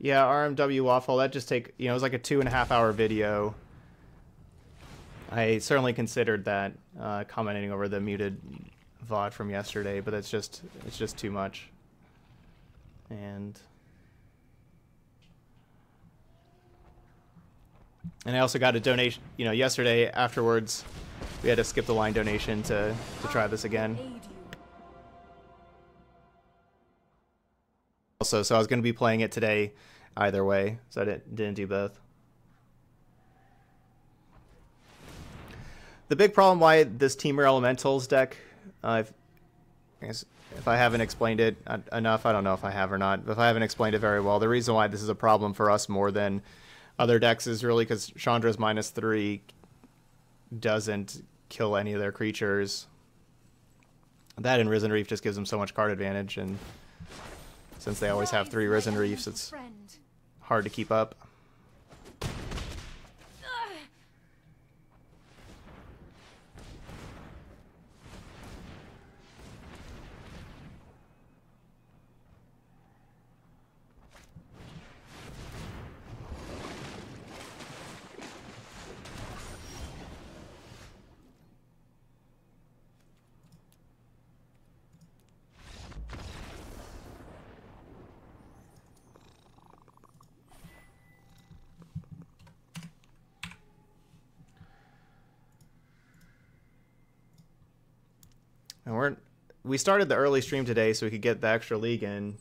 Yeah, RMW Waffle, that just take, you know, it was like a two and a half hour video. I certainly considered that, uh, commenting over the muted VOD from yesterday, but it's just, it's just too much. And... And I also got a donation, you know, yesterday afterwards, we had to skip the line donation to, to try this again. Also, so I was going to be playing it today either way, so I didn't, didn't do both. The big problem why this Temur Elementals deck, uh, if, if I haven't explained it enough, I don't know if I have or not, but if I haven't explained it very well, the reason why this is a problem for us more than other decks is really because Chandra's minus three doesn't kill any of their creatures. That and Risen Reef just gives them so much card advantage, and since they always have three Risen Reefs, it's hard to keep up. And we're we started the early stream today so we could get the extra league in.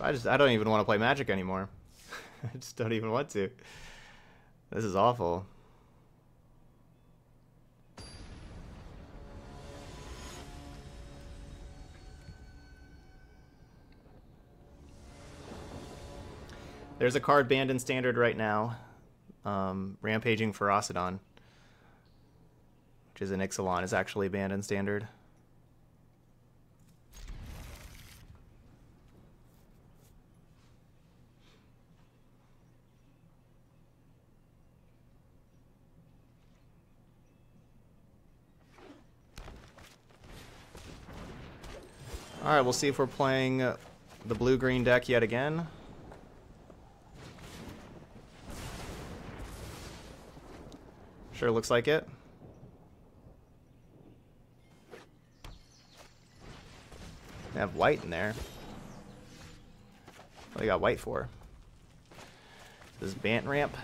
I just I don't even want to play Magic anymore. I just don't even want to. This is awful. There's a card banned in standard right now. Um, Rampaging Ferocidon which is an Ixalan, is actually banned in standard. Alright, we'll see if we're playing uh, the blue-green deck yet again. Sure looks like it. They have white in there. What do they got white for? This is Bant Ramp.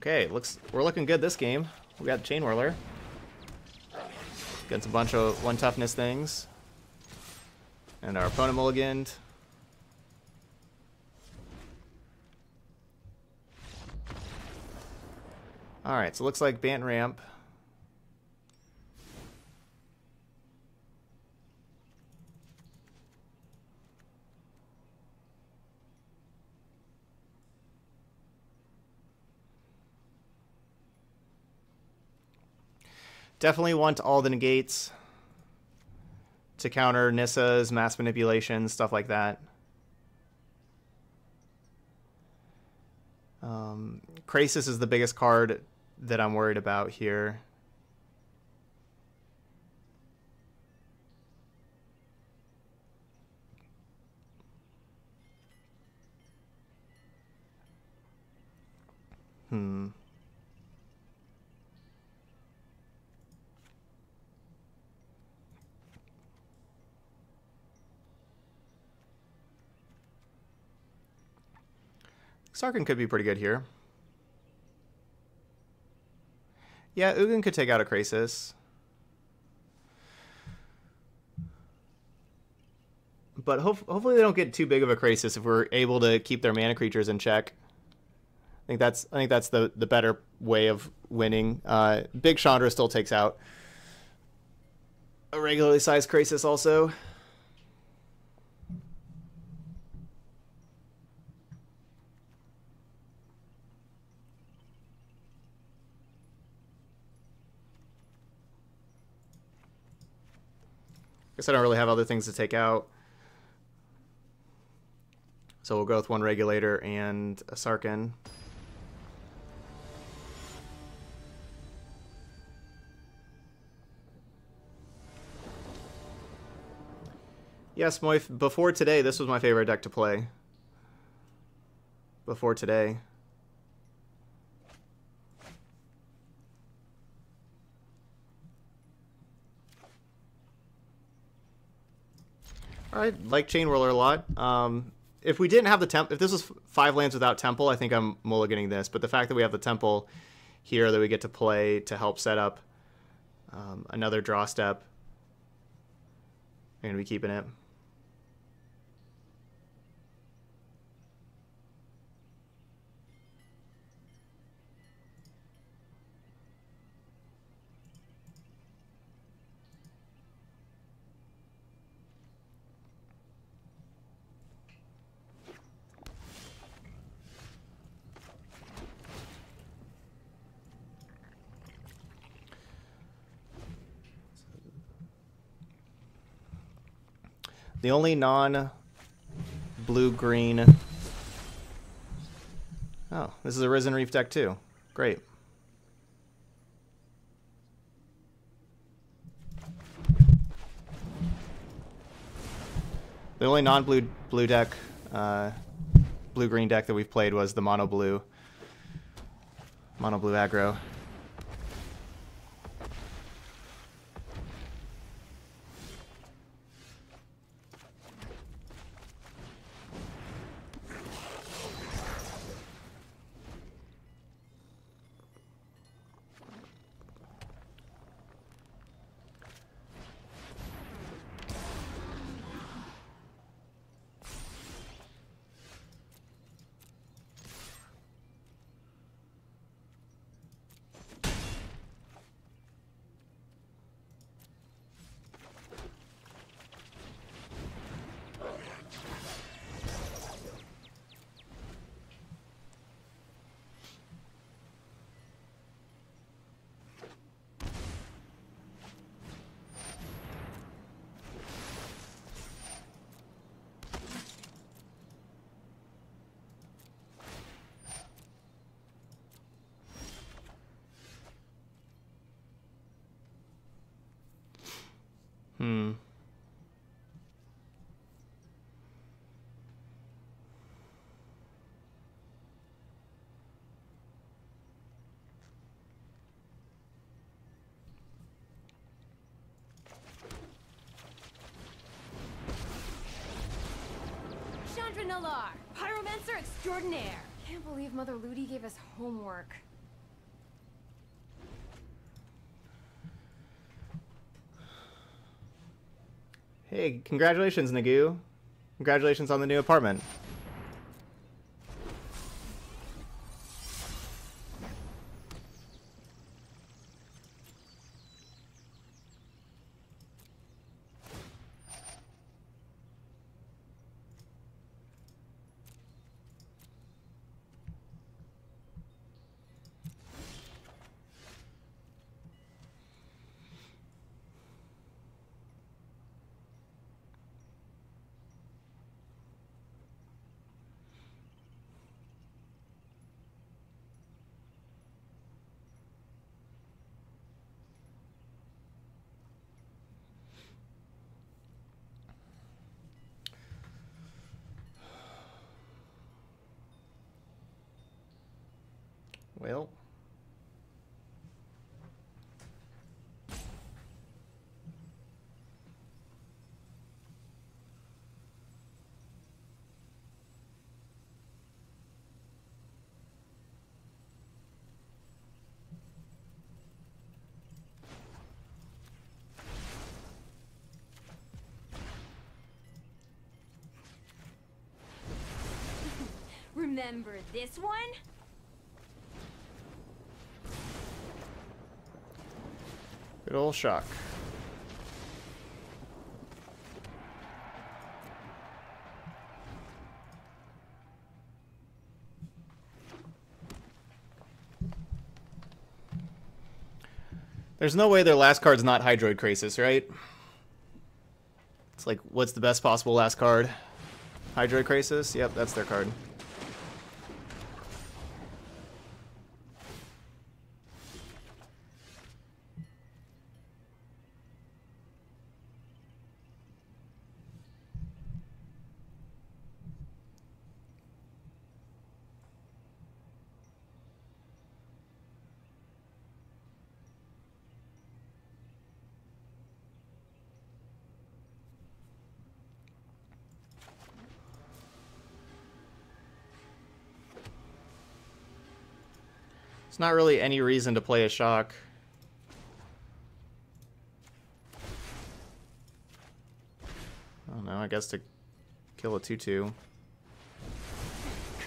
Okay, looks we're looking good this game. We got Chain Whirler. Gets a bunch of one toughness things. And our opponent mulliganed. Alright, so looks like Bant Ramp. Definitely want all the negates to counter Nissa's mass manipulation, stuff like that. Um, is the biggest card that I'm worried about here. Hmm. Sarkhan could be pretty good here. Yeah, Ugin could take out a Krasis. But ho hopefully they don't get too big of a Krasis if we're able to keep their mana creatures in check. I think that's I think that's the the better way of winning. Uh, Big Chandra still takes out a regularly sized Krasis also. Guess I don't really have other things to take out. So we'll go with one regulator and a Sarkhan. Yes, Moif, before today, this was my favorite deck to play. Before today. I like Chain Whirler a lot. Um, if we didn't have the temp, if this was five lands without Temple, I think I'm mulliganing this. But the fact that we have the Temple here that we get to play to help set up um, another draw step, I'm gonna be keeping it. The only non blue green. Oh, this is a Risen Reef deck too. Great. The only non blue blue deck, uh, blue green deck that we've played was the mono blue. Mono blue aggro. Hmm. Chandra Nalaar, Pyromancer Extraordinaire. Can't believe Mother Ludi gave us homework. Hey, congratulations, Nagu. Congratulations on the new apartment. Well. Remember this one? Good old shock. There's no way their last card's not Hydroid Krasis, right? It's like, what's the best possible last card? Hydroid Krasis. Yep, that's their card. Not really any reason to play a shock. I don't know, I guess to kill a 2-2.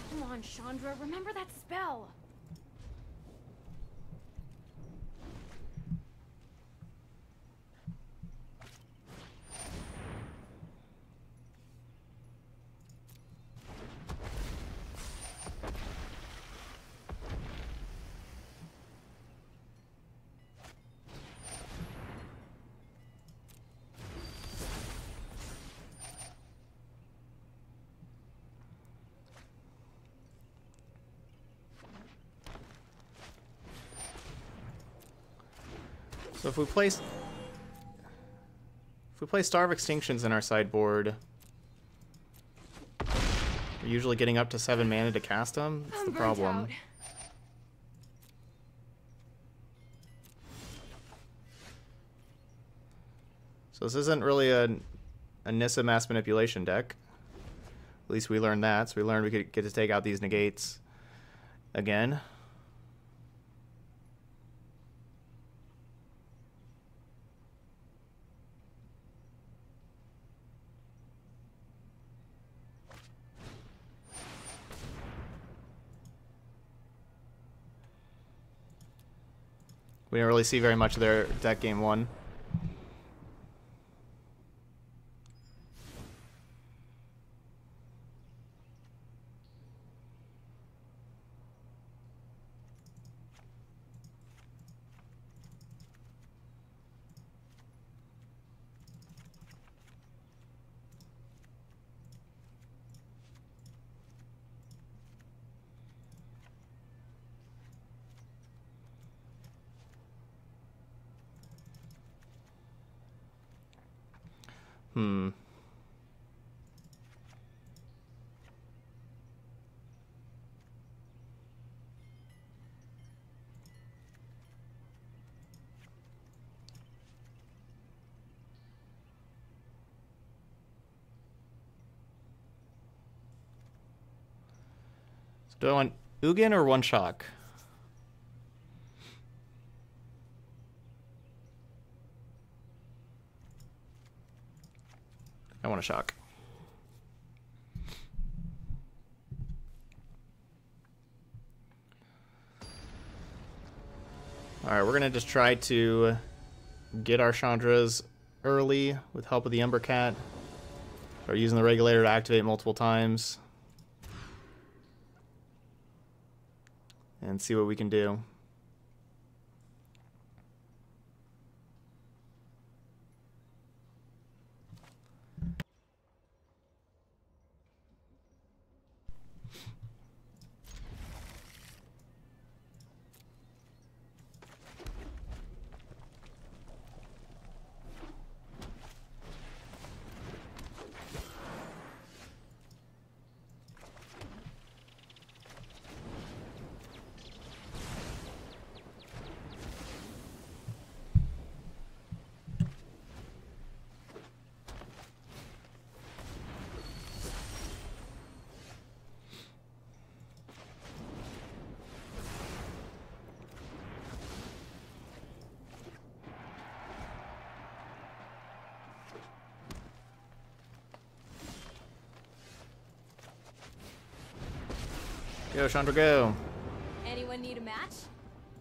Come on, Chandra, remember that spell. If we place if we play Star of Extinctions in our sideboard, we're usually getting up to seven mana to cast them. That's I'm the problem. out. So this isn't really a, a Nissa mass manipulation deck. At least we learned that. So we learned we could get to take out these negates again. We didn't really see very much of their deck game one. Hmm. So do I want Ugin or one shock? Want a shock. Alright, we're gonna just try to get our Chandras early with help of the Ember Cat. Start using the regulator to activate multiple times. And see what we can do. Go, Chandra, go. Anyone need a match?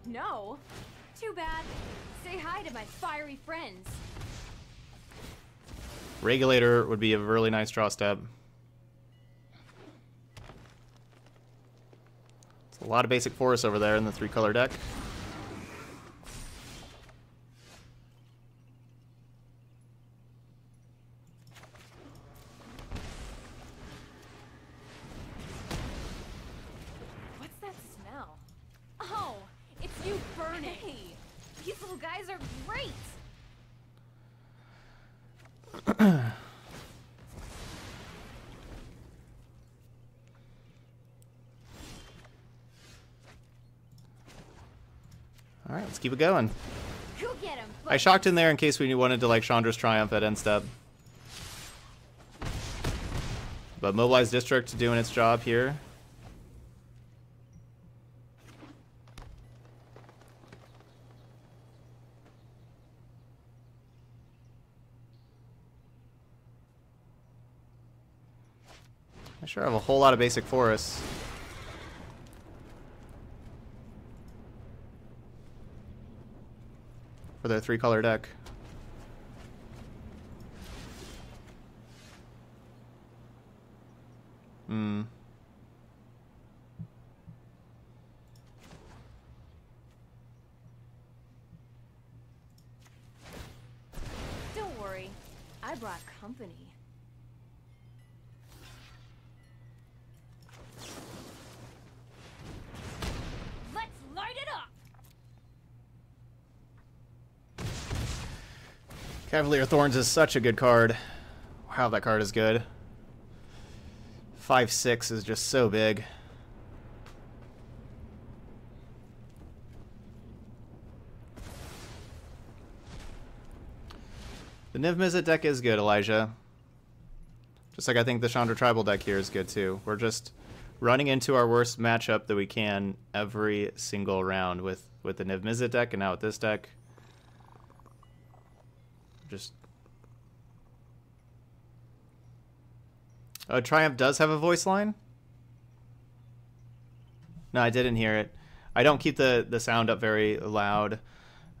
No. Too bad. Say hi to my fiery friends. Regulator would be a really nice draw step. It's a lot of basic forests over there in the three color deck. Burn it. Hey, these little guys are great. All right, let's keep it going. Him. I shocked in there in case we wanted to like Chandra's Triumph at end step. But Mobilized District doing its job here. I sure have a whole lot of basic forests. For their three color deck. Hmm. Don't worry, I brought company. Let's light it up. Cavalier Thorns is such a good card. Wow, that card is good. 5-6 is just so big. The Niv Mizzet deck is good, Elijah. Just like I think the Chandra Tribal deck here is good too. We're just running into our worst matchup that we can every single round with, with the Niv Mizzet deck and now with this deck. Just Oh, Triumph does have a voice line? No, I didn't hear it. I don't keep the, the sound up very loud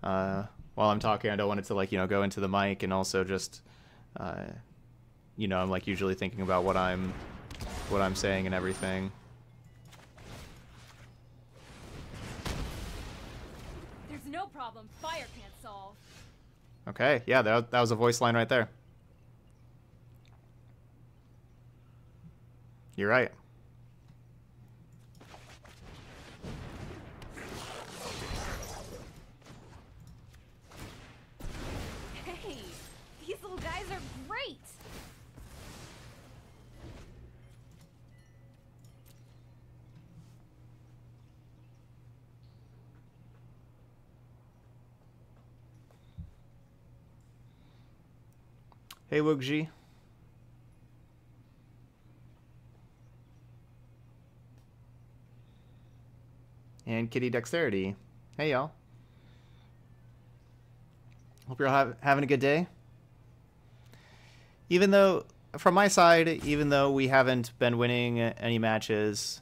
uh, while I'm talking. I don't want it to like you know go into the mic, and also just uh, you know I'm like usually thinking about what I'm what I'm saying and everything. There's no problem fire solve. Okay, yeah, that that was a voice line right there. You're right. Hey, these little guys are great. Hey, Woogji. And Kitty Dexterity. Hey, y'all. Hope you're all having a good day. Even though, from my side, even though we haven't been winning any matches,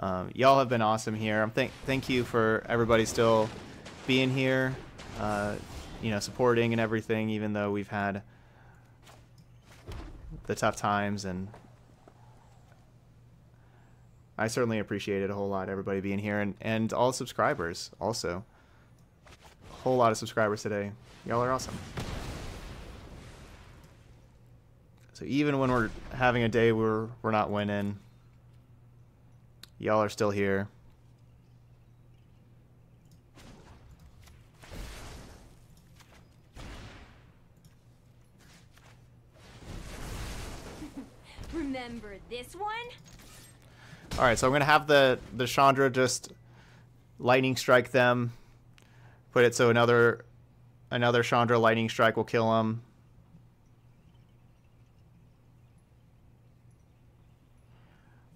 um, y'all have been awesome here. I'm thank thank you for everybody still being here, uh, you know, supporting and everything. Even though we've had the tough times, and I certainly appreciate it a whole lot. Everybody being here, and and all subscribers also. A whole lot of subscribers today. Y'all are awesome. So even when we're having a day where we're not winning, y'all are still here. Remember this one? All right, so I'm gonna have the the Chandra just lightning strike them. Put it so another another Chandra lightning strike will kill them.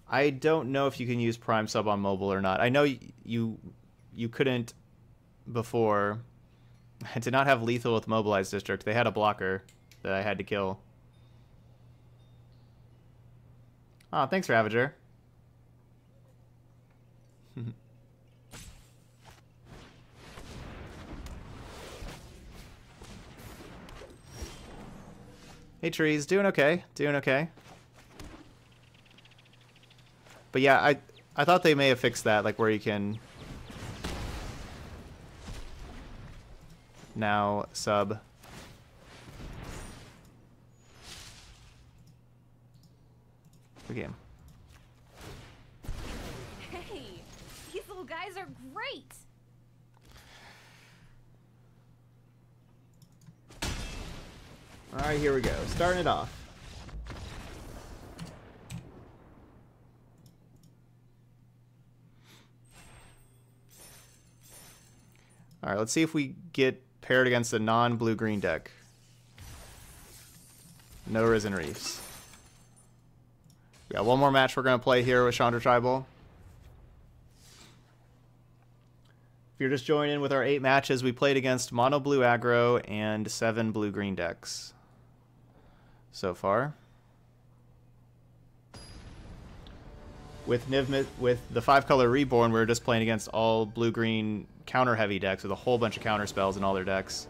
I don't know if you can use Prime Sub on mobile or not. I know you you couldn't before. I did not have lethal with mobilized district. They had a blocker that I had to kill. Oh, thanks, Ravager. hey, trees, doing okay, doing okay. But yeah, I I thought they may have fixed that, like where you can now sub. game. Hey, these little guys are great. All right, here we go. Starting it off. All right, let's see if we get paired against a non-blue-green deck. No Risen Reefs. Got one more match we're going to play here with Chandra Tribal. If you're just joining in with our eight matches, we played against mono blue aggro and seven blue green decks so far. With Niv with the five color reborn, we are just playing against all blue green counter heavy decks with a whole bunch of counter spells in all their decks.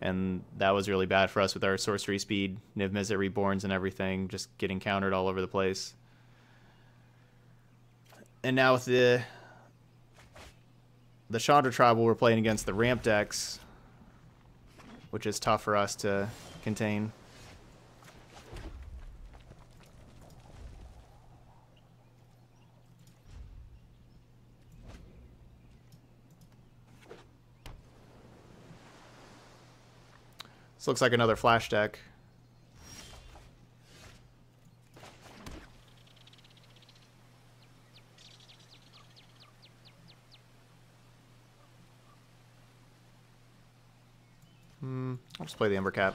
And that was really bad for us with our sorcery speed, Niv Mizzet reborns and everything, just getting countered all over the place. And now with the the Chandra Tribal we're playing against the ramp decks, which is tough for us to contain. This looks like another flash deck. Hmm, I'll just play the Ember Cat.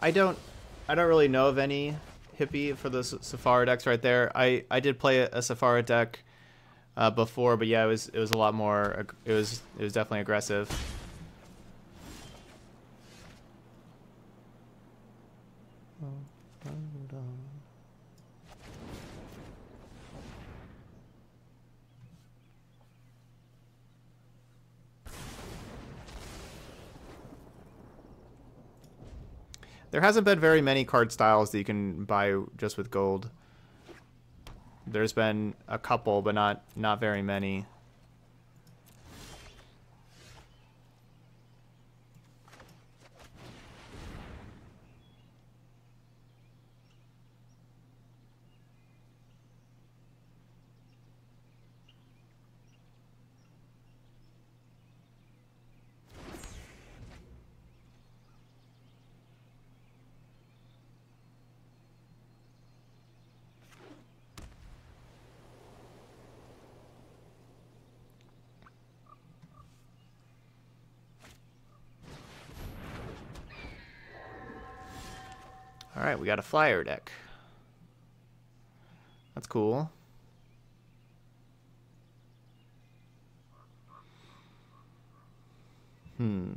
I don't I don't really know of any hippie for the Sephara decks right there. I, I did play a, a Sephara deck uh, before, but yeah, it was it was a lot more. It was it was definitely aggressive. There hasn't been very many card styles that you can buy just with gold. There's been a couple, but not not very many. Got a flyer deck. That's cool. Hmm.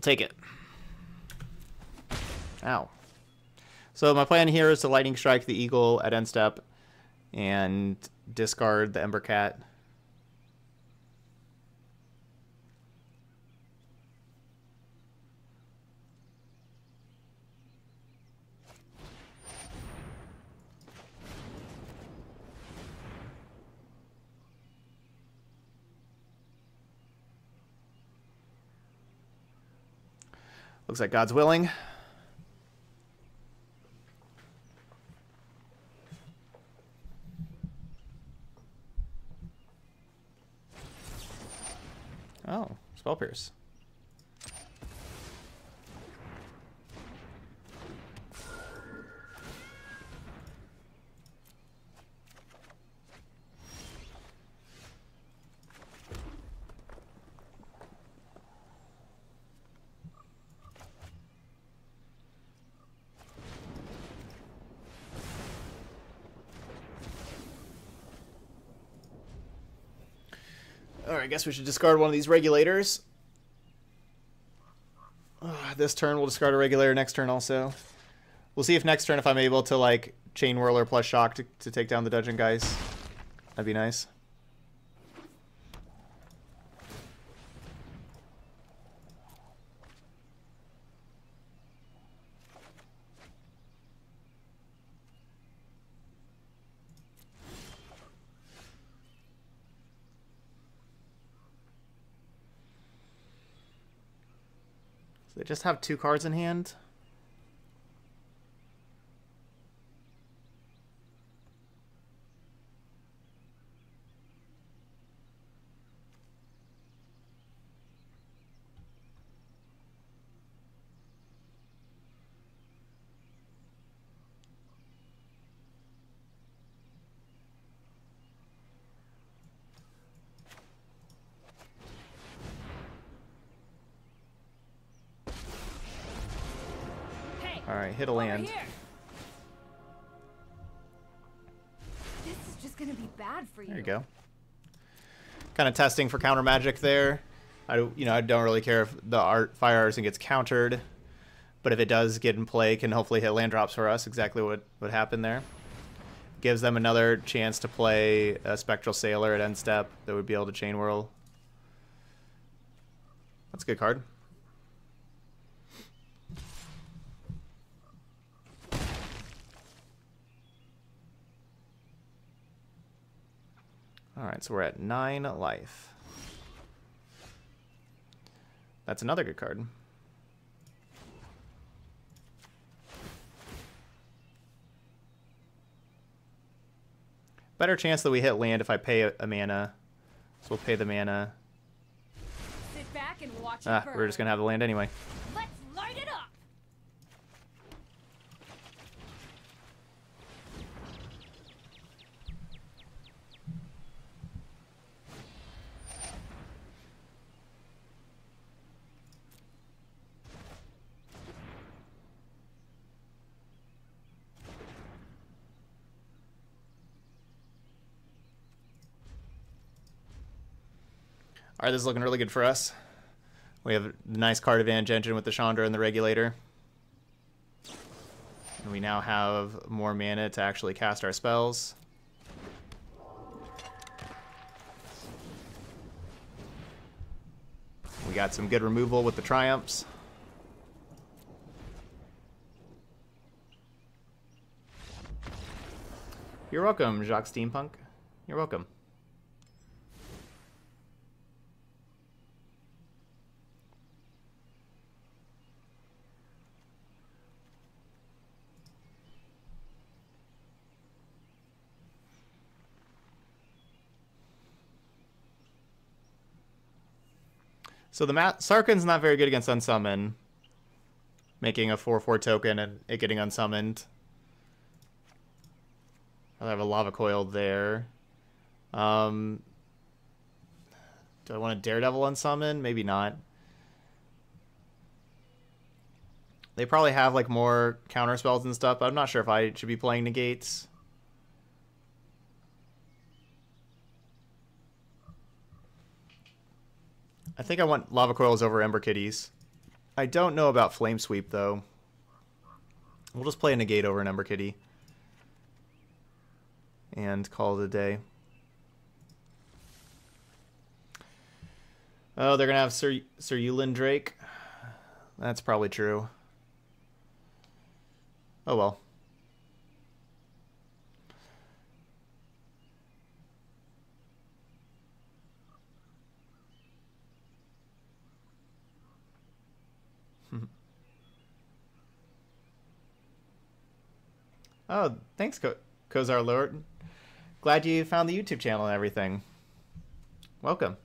We'll take it. Ow. So my plan here is to lightning strike the eagle at end step and discard the ember cat. Looks like God's willing. Oh, Spell Pierce. Alright, I guess we should discard one of these regulators. Ah, this turn we'll discard a regulator. Next turn also. We'll see if next turn if I'm able to like chain whirler plus shock to, to take down the dungeon guys. That'd be nice. Just have two cards in hand. Hey, All right, hit a over land. here. This is just gonna be bad for you. There you go. Kind of testing for counter magic there. I you know I don't really care if the art fire artisan gets countered, but if it does get in play, can hopefully hit land drops for us. Exactly what what happened there. Gives them another chance to play a spectral sailor at end step that would be able to chain whirl. That's a good card. All right, so we're at nine life. That's another good card. Better chance that we hit land if I pay a, a mana. So we'll pay the mana. Sit back and watch Ah, we're just gonna have the land anyway. Let's light it up. All right, this is looking really good for us. We have the nice card advantage engine with the Chandra and the Regulator. And we now have more mana to actually cast our spells. We got some good removal with the Triumphs. You're welcome, Jacques Steampunk. You're welcome. So the Ma- Sarkhan's not very good against Unsummon. Making a 4-4 token and it getting unsummoned. I have a Lava Coil there. Um, do I want a Daredevil unsummon? Maybe not. They probably have like more counter spells and stuff, but I'm not sure if I should be playing negates. I think I want Lava Coils over Ember Kitties. I don't know about Flame Sweep, though. We'll just play a Negate over an Ember Kitty. And call it a day. Oh, they're going to have Sir, Cerulean Drake. That's probably true. Oh well. Oh, thanks, Ko- Kozar Lord. Glad you found the YouTube channel and everything. Welcome.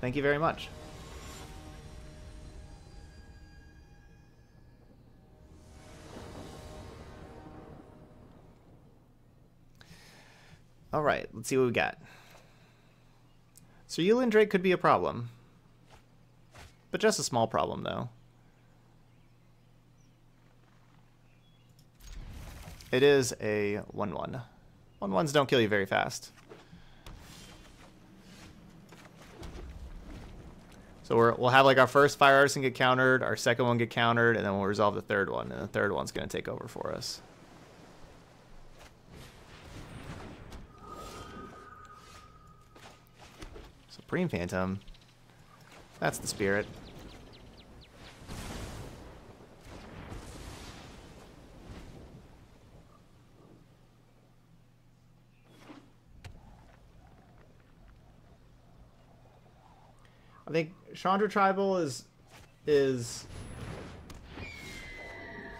Thank you very much. All right, let's see what we got. So Yulin Drake could be a problem. But just a small problem, though. It is a 1-1. One, one. One ones don't kill you very fast. So we will have like our first fire artisan get countered, our second one get countered, and then we'll resolve the third one, and the third one's going to take over for us. Supreme Phantom. That's the spirit. I think Chandra Tribal is is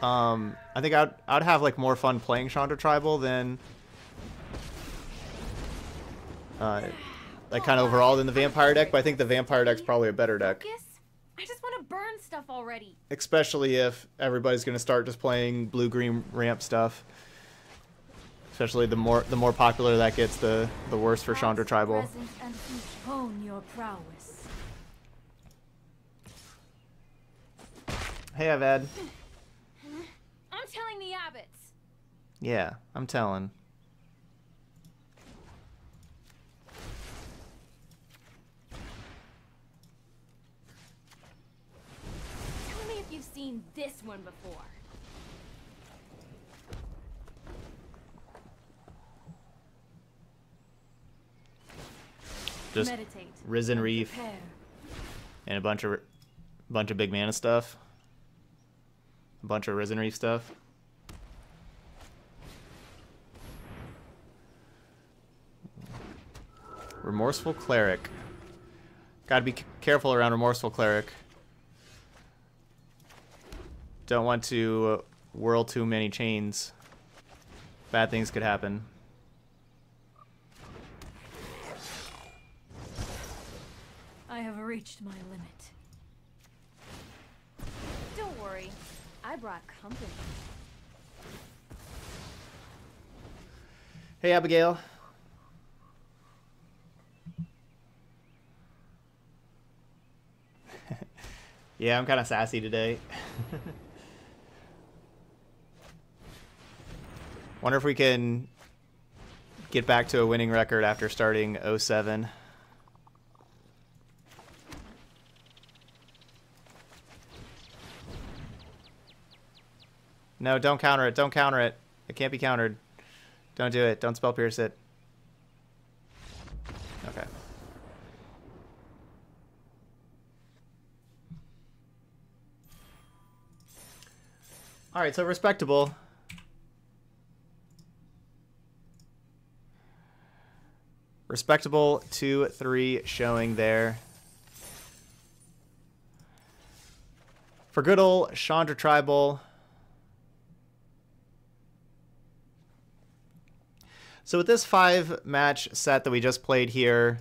um I think I'd I'd have like more fun playing Chandra Tribal than uh like kind of overall than the vampire deck, but I think the vampire deck's probably a better deck. I just want to burn stuff already. Especially if everybody's gonna start just playing blue green ramp stuff. Especially the more the more popular that gets, the the worse for Chandra Tribal. present, and future. Your prowess. Hey Avad. I'm telling the abbots. Yeah, I'm telling. Tell me if you've seen this one before. Just Meditate. Risen Reef prepare. and a bunch of bunch of big mana stuff. A bunch of Risen Reef stuff. Remorseful Cleric. Gotta be c- careful around Remorseful Cleric. Don't want to uh, whirl too many chains. Bad things could happen. I have reached my limit. Don't worry. I brought company. Hey, Abigail. yeah, I'm kind of sassy today. Wonder if we can get back to a winning record after starting 07. No, don't counter it. Don't counter it. It can't be countered. Don't do it. Don't spell pierce it. Okay. All right, so respectable. Respectable 2 3 showing there. For good old Chandra Tribal. So with this five match set that we just played here,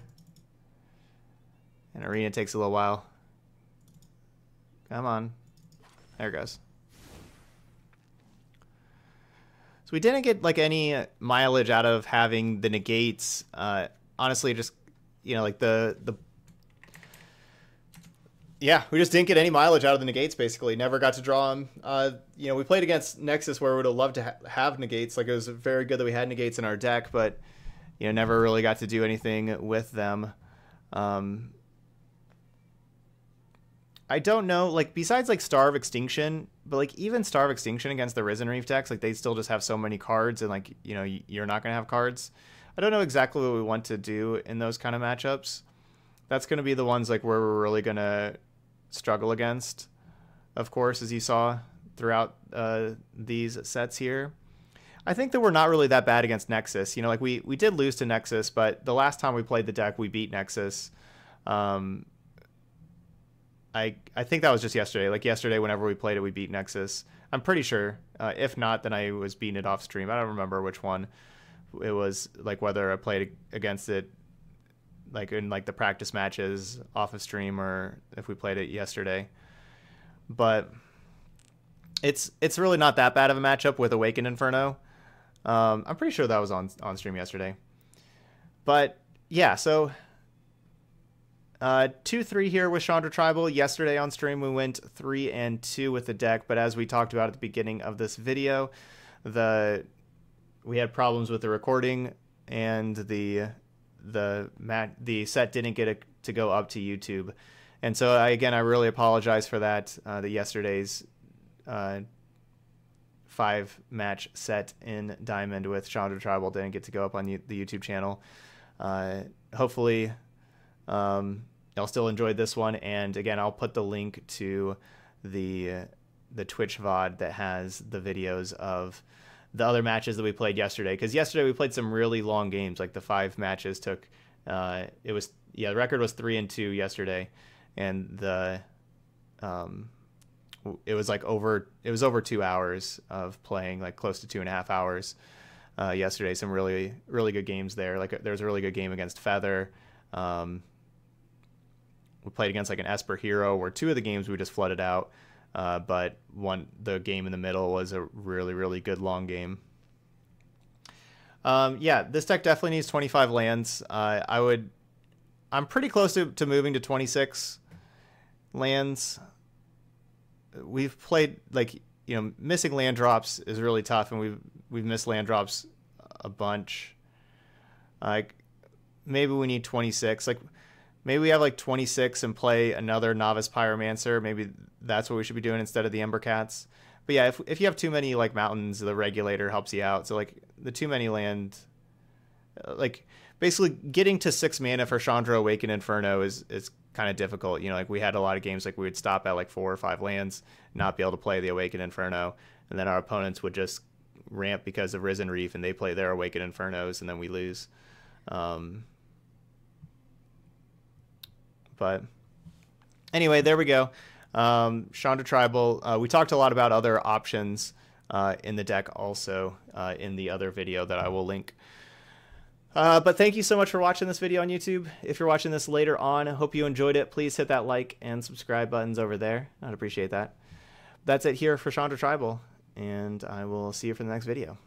and arena takes a little while. Come on. There it goes. So we didn't get like any mileage out of having the negates. Uh, honestly, just you know, like the the yeah, we just didn't get any mileage out of the negates. Basically, never got to draw them. Uh, you know, we played against Nexus where we would have loved to ha- have negates. Like it was very good that we had negates in our deck, but you know, never really got to do anything with them. Um, I don't know, like besides like Star of Extinction, but like even Star of Extinction against the Risen Reef decks, like they still just have so many cards, and like you know you're not gonna have cards. I don't know exactly what we want to do in those kind of matchups. That's gonna be the ones like where we're really gonna struggle against, of course, as you saw throughout uh, these sets here. I think that we're not really that bad against Nexus. You know, like we we did lose to Nexus, but the last time we played the deck, we beat Nexus. Um, I I think that was just yesterday. Like yesterday, whenever we played it, we beat Nexus. I'm pretty sure. Uh, if not, then I was beating it off stream. I don't remember which one it was. Like whether I played against it, like in like the practice matches off of stream, or if we played it yesterday. But it's it's really not that bad of a matchup with Awakened Inferno. Um, I'm pretty sure that was on on stream yesterday. But yeah, so uh, two three here with Chandra Tribal. Yesterday on stream we went three and two with the deck, but as we talked about at the beginning of this video, the we had problems with the recording and the the mat the set didn't get it to go up to YouTube and so I, again, I really apologize for that. Uh, the yesterday's uh, five match set in Diamond with Chandra Tribal didn't get to go up on the YouTube channel. Uh, hopefully, um, y'all still enjoyed this one. And again, I'll put the link to the the Twitch VOD that has the videos of the other matches that we played yesterday. Because yesterday we played some really long games. Like the five matches took. Uh, it was yeah, the record was three and two yesterday, and the um, it was like over it was over two hours of playing, like close to two and a half hours. Uh, yesterday, some really really good games there. Like there was a really good game against Feather. Um, we played against like an Esper hero, where two of the games we just flooded out, uh, but one the game in the middle was a really really good long game. Um, yeah, this deck definitely needs 25 lands. Uh, I would, I'm pretty close to, to moving to 26 lands we've played like you know missing land drops is really tough, and we've we've missed land drops a bunch. Like maybe we need 26. Like maybe we have like 26 and play another novice pyromancer. Maybe that's what we should be doing instead of the ember cats. But yeah, if if you have too many like mountains, the regulator helps you out. So like the too many land, uh, like basically getting to six mana for Chandra Awaken Inferno is is kind of difficult. You know, like we had a lot of games like we would stop at like four or five lands, not be able to play the Awaken Inferno, and then our opponents would just ramp because of Risen Reef, and they play their Awaken Infernos, and then we lose. Um, but anyway, there we go. Um, Chandra Tribal. Uh, we talked a lot about other options uh, in the deck also uh, in the other video that I will link. Uh, but thank you so much for watching this video on YouTube. If you're watching this later on, I hope you enjoyed it. Please hit that like and subscribe buttons over there. I'd appreciate that. That's it here for Chandra Tribal, and I will see you for the next video.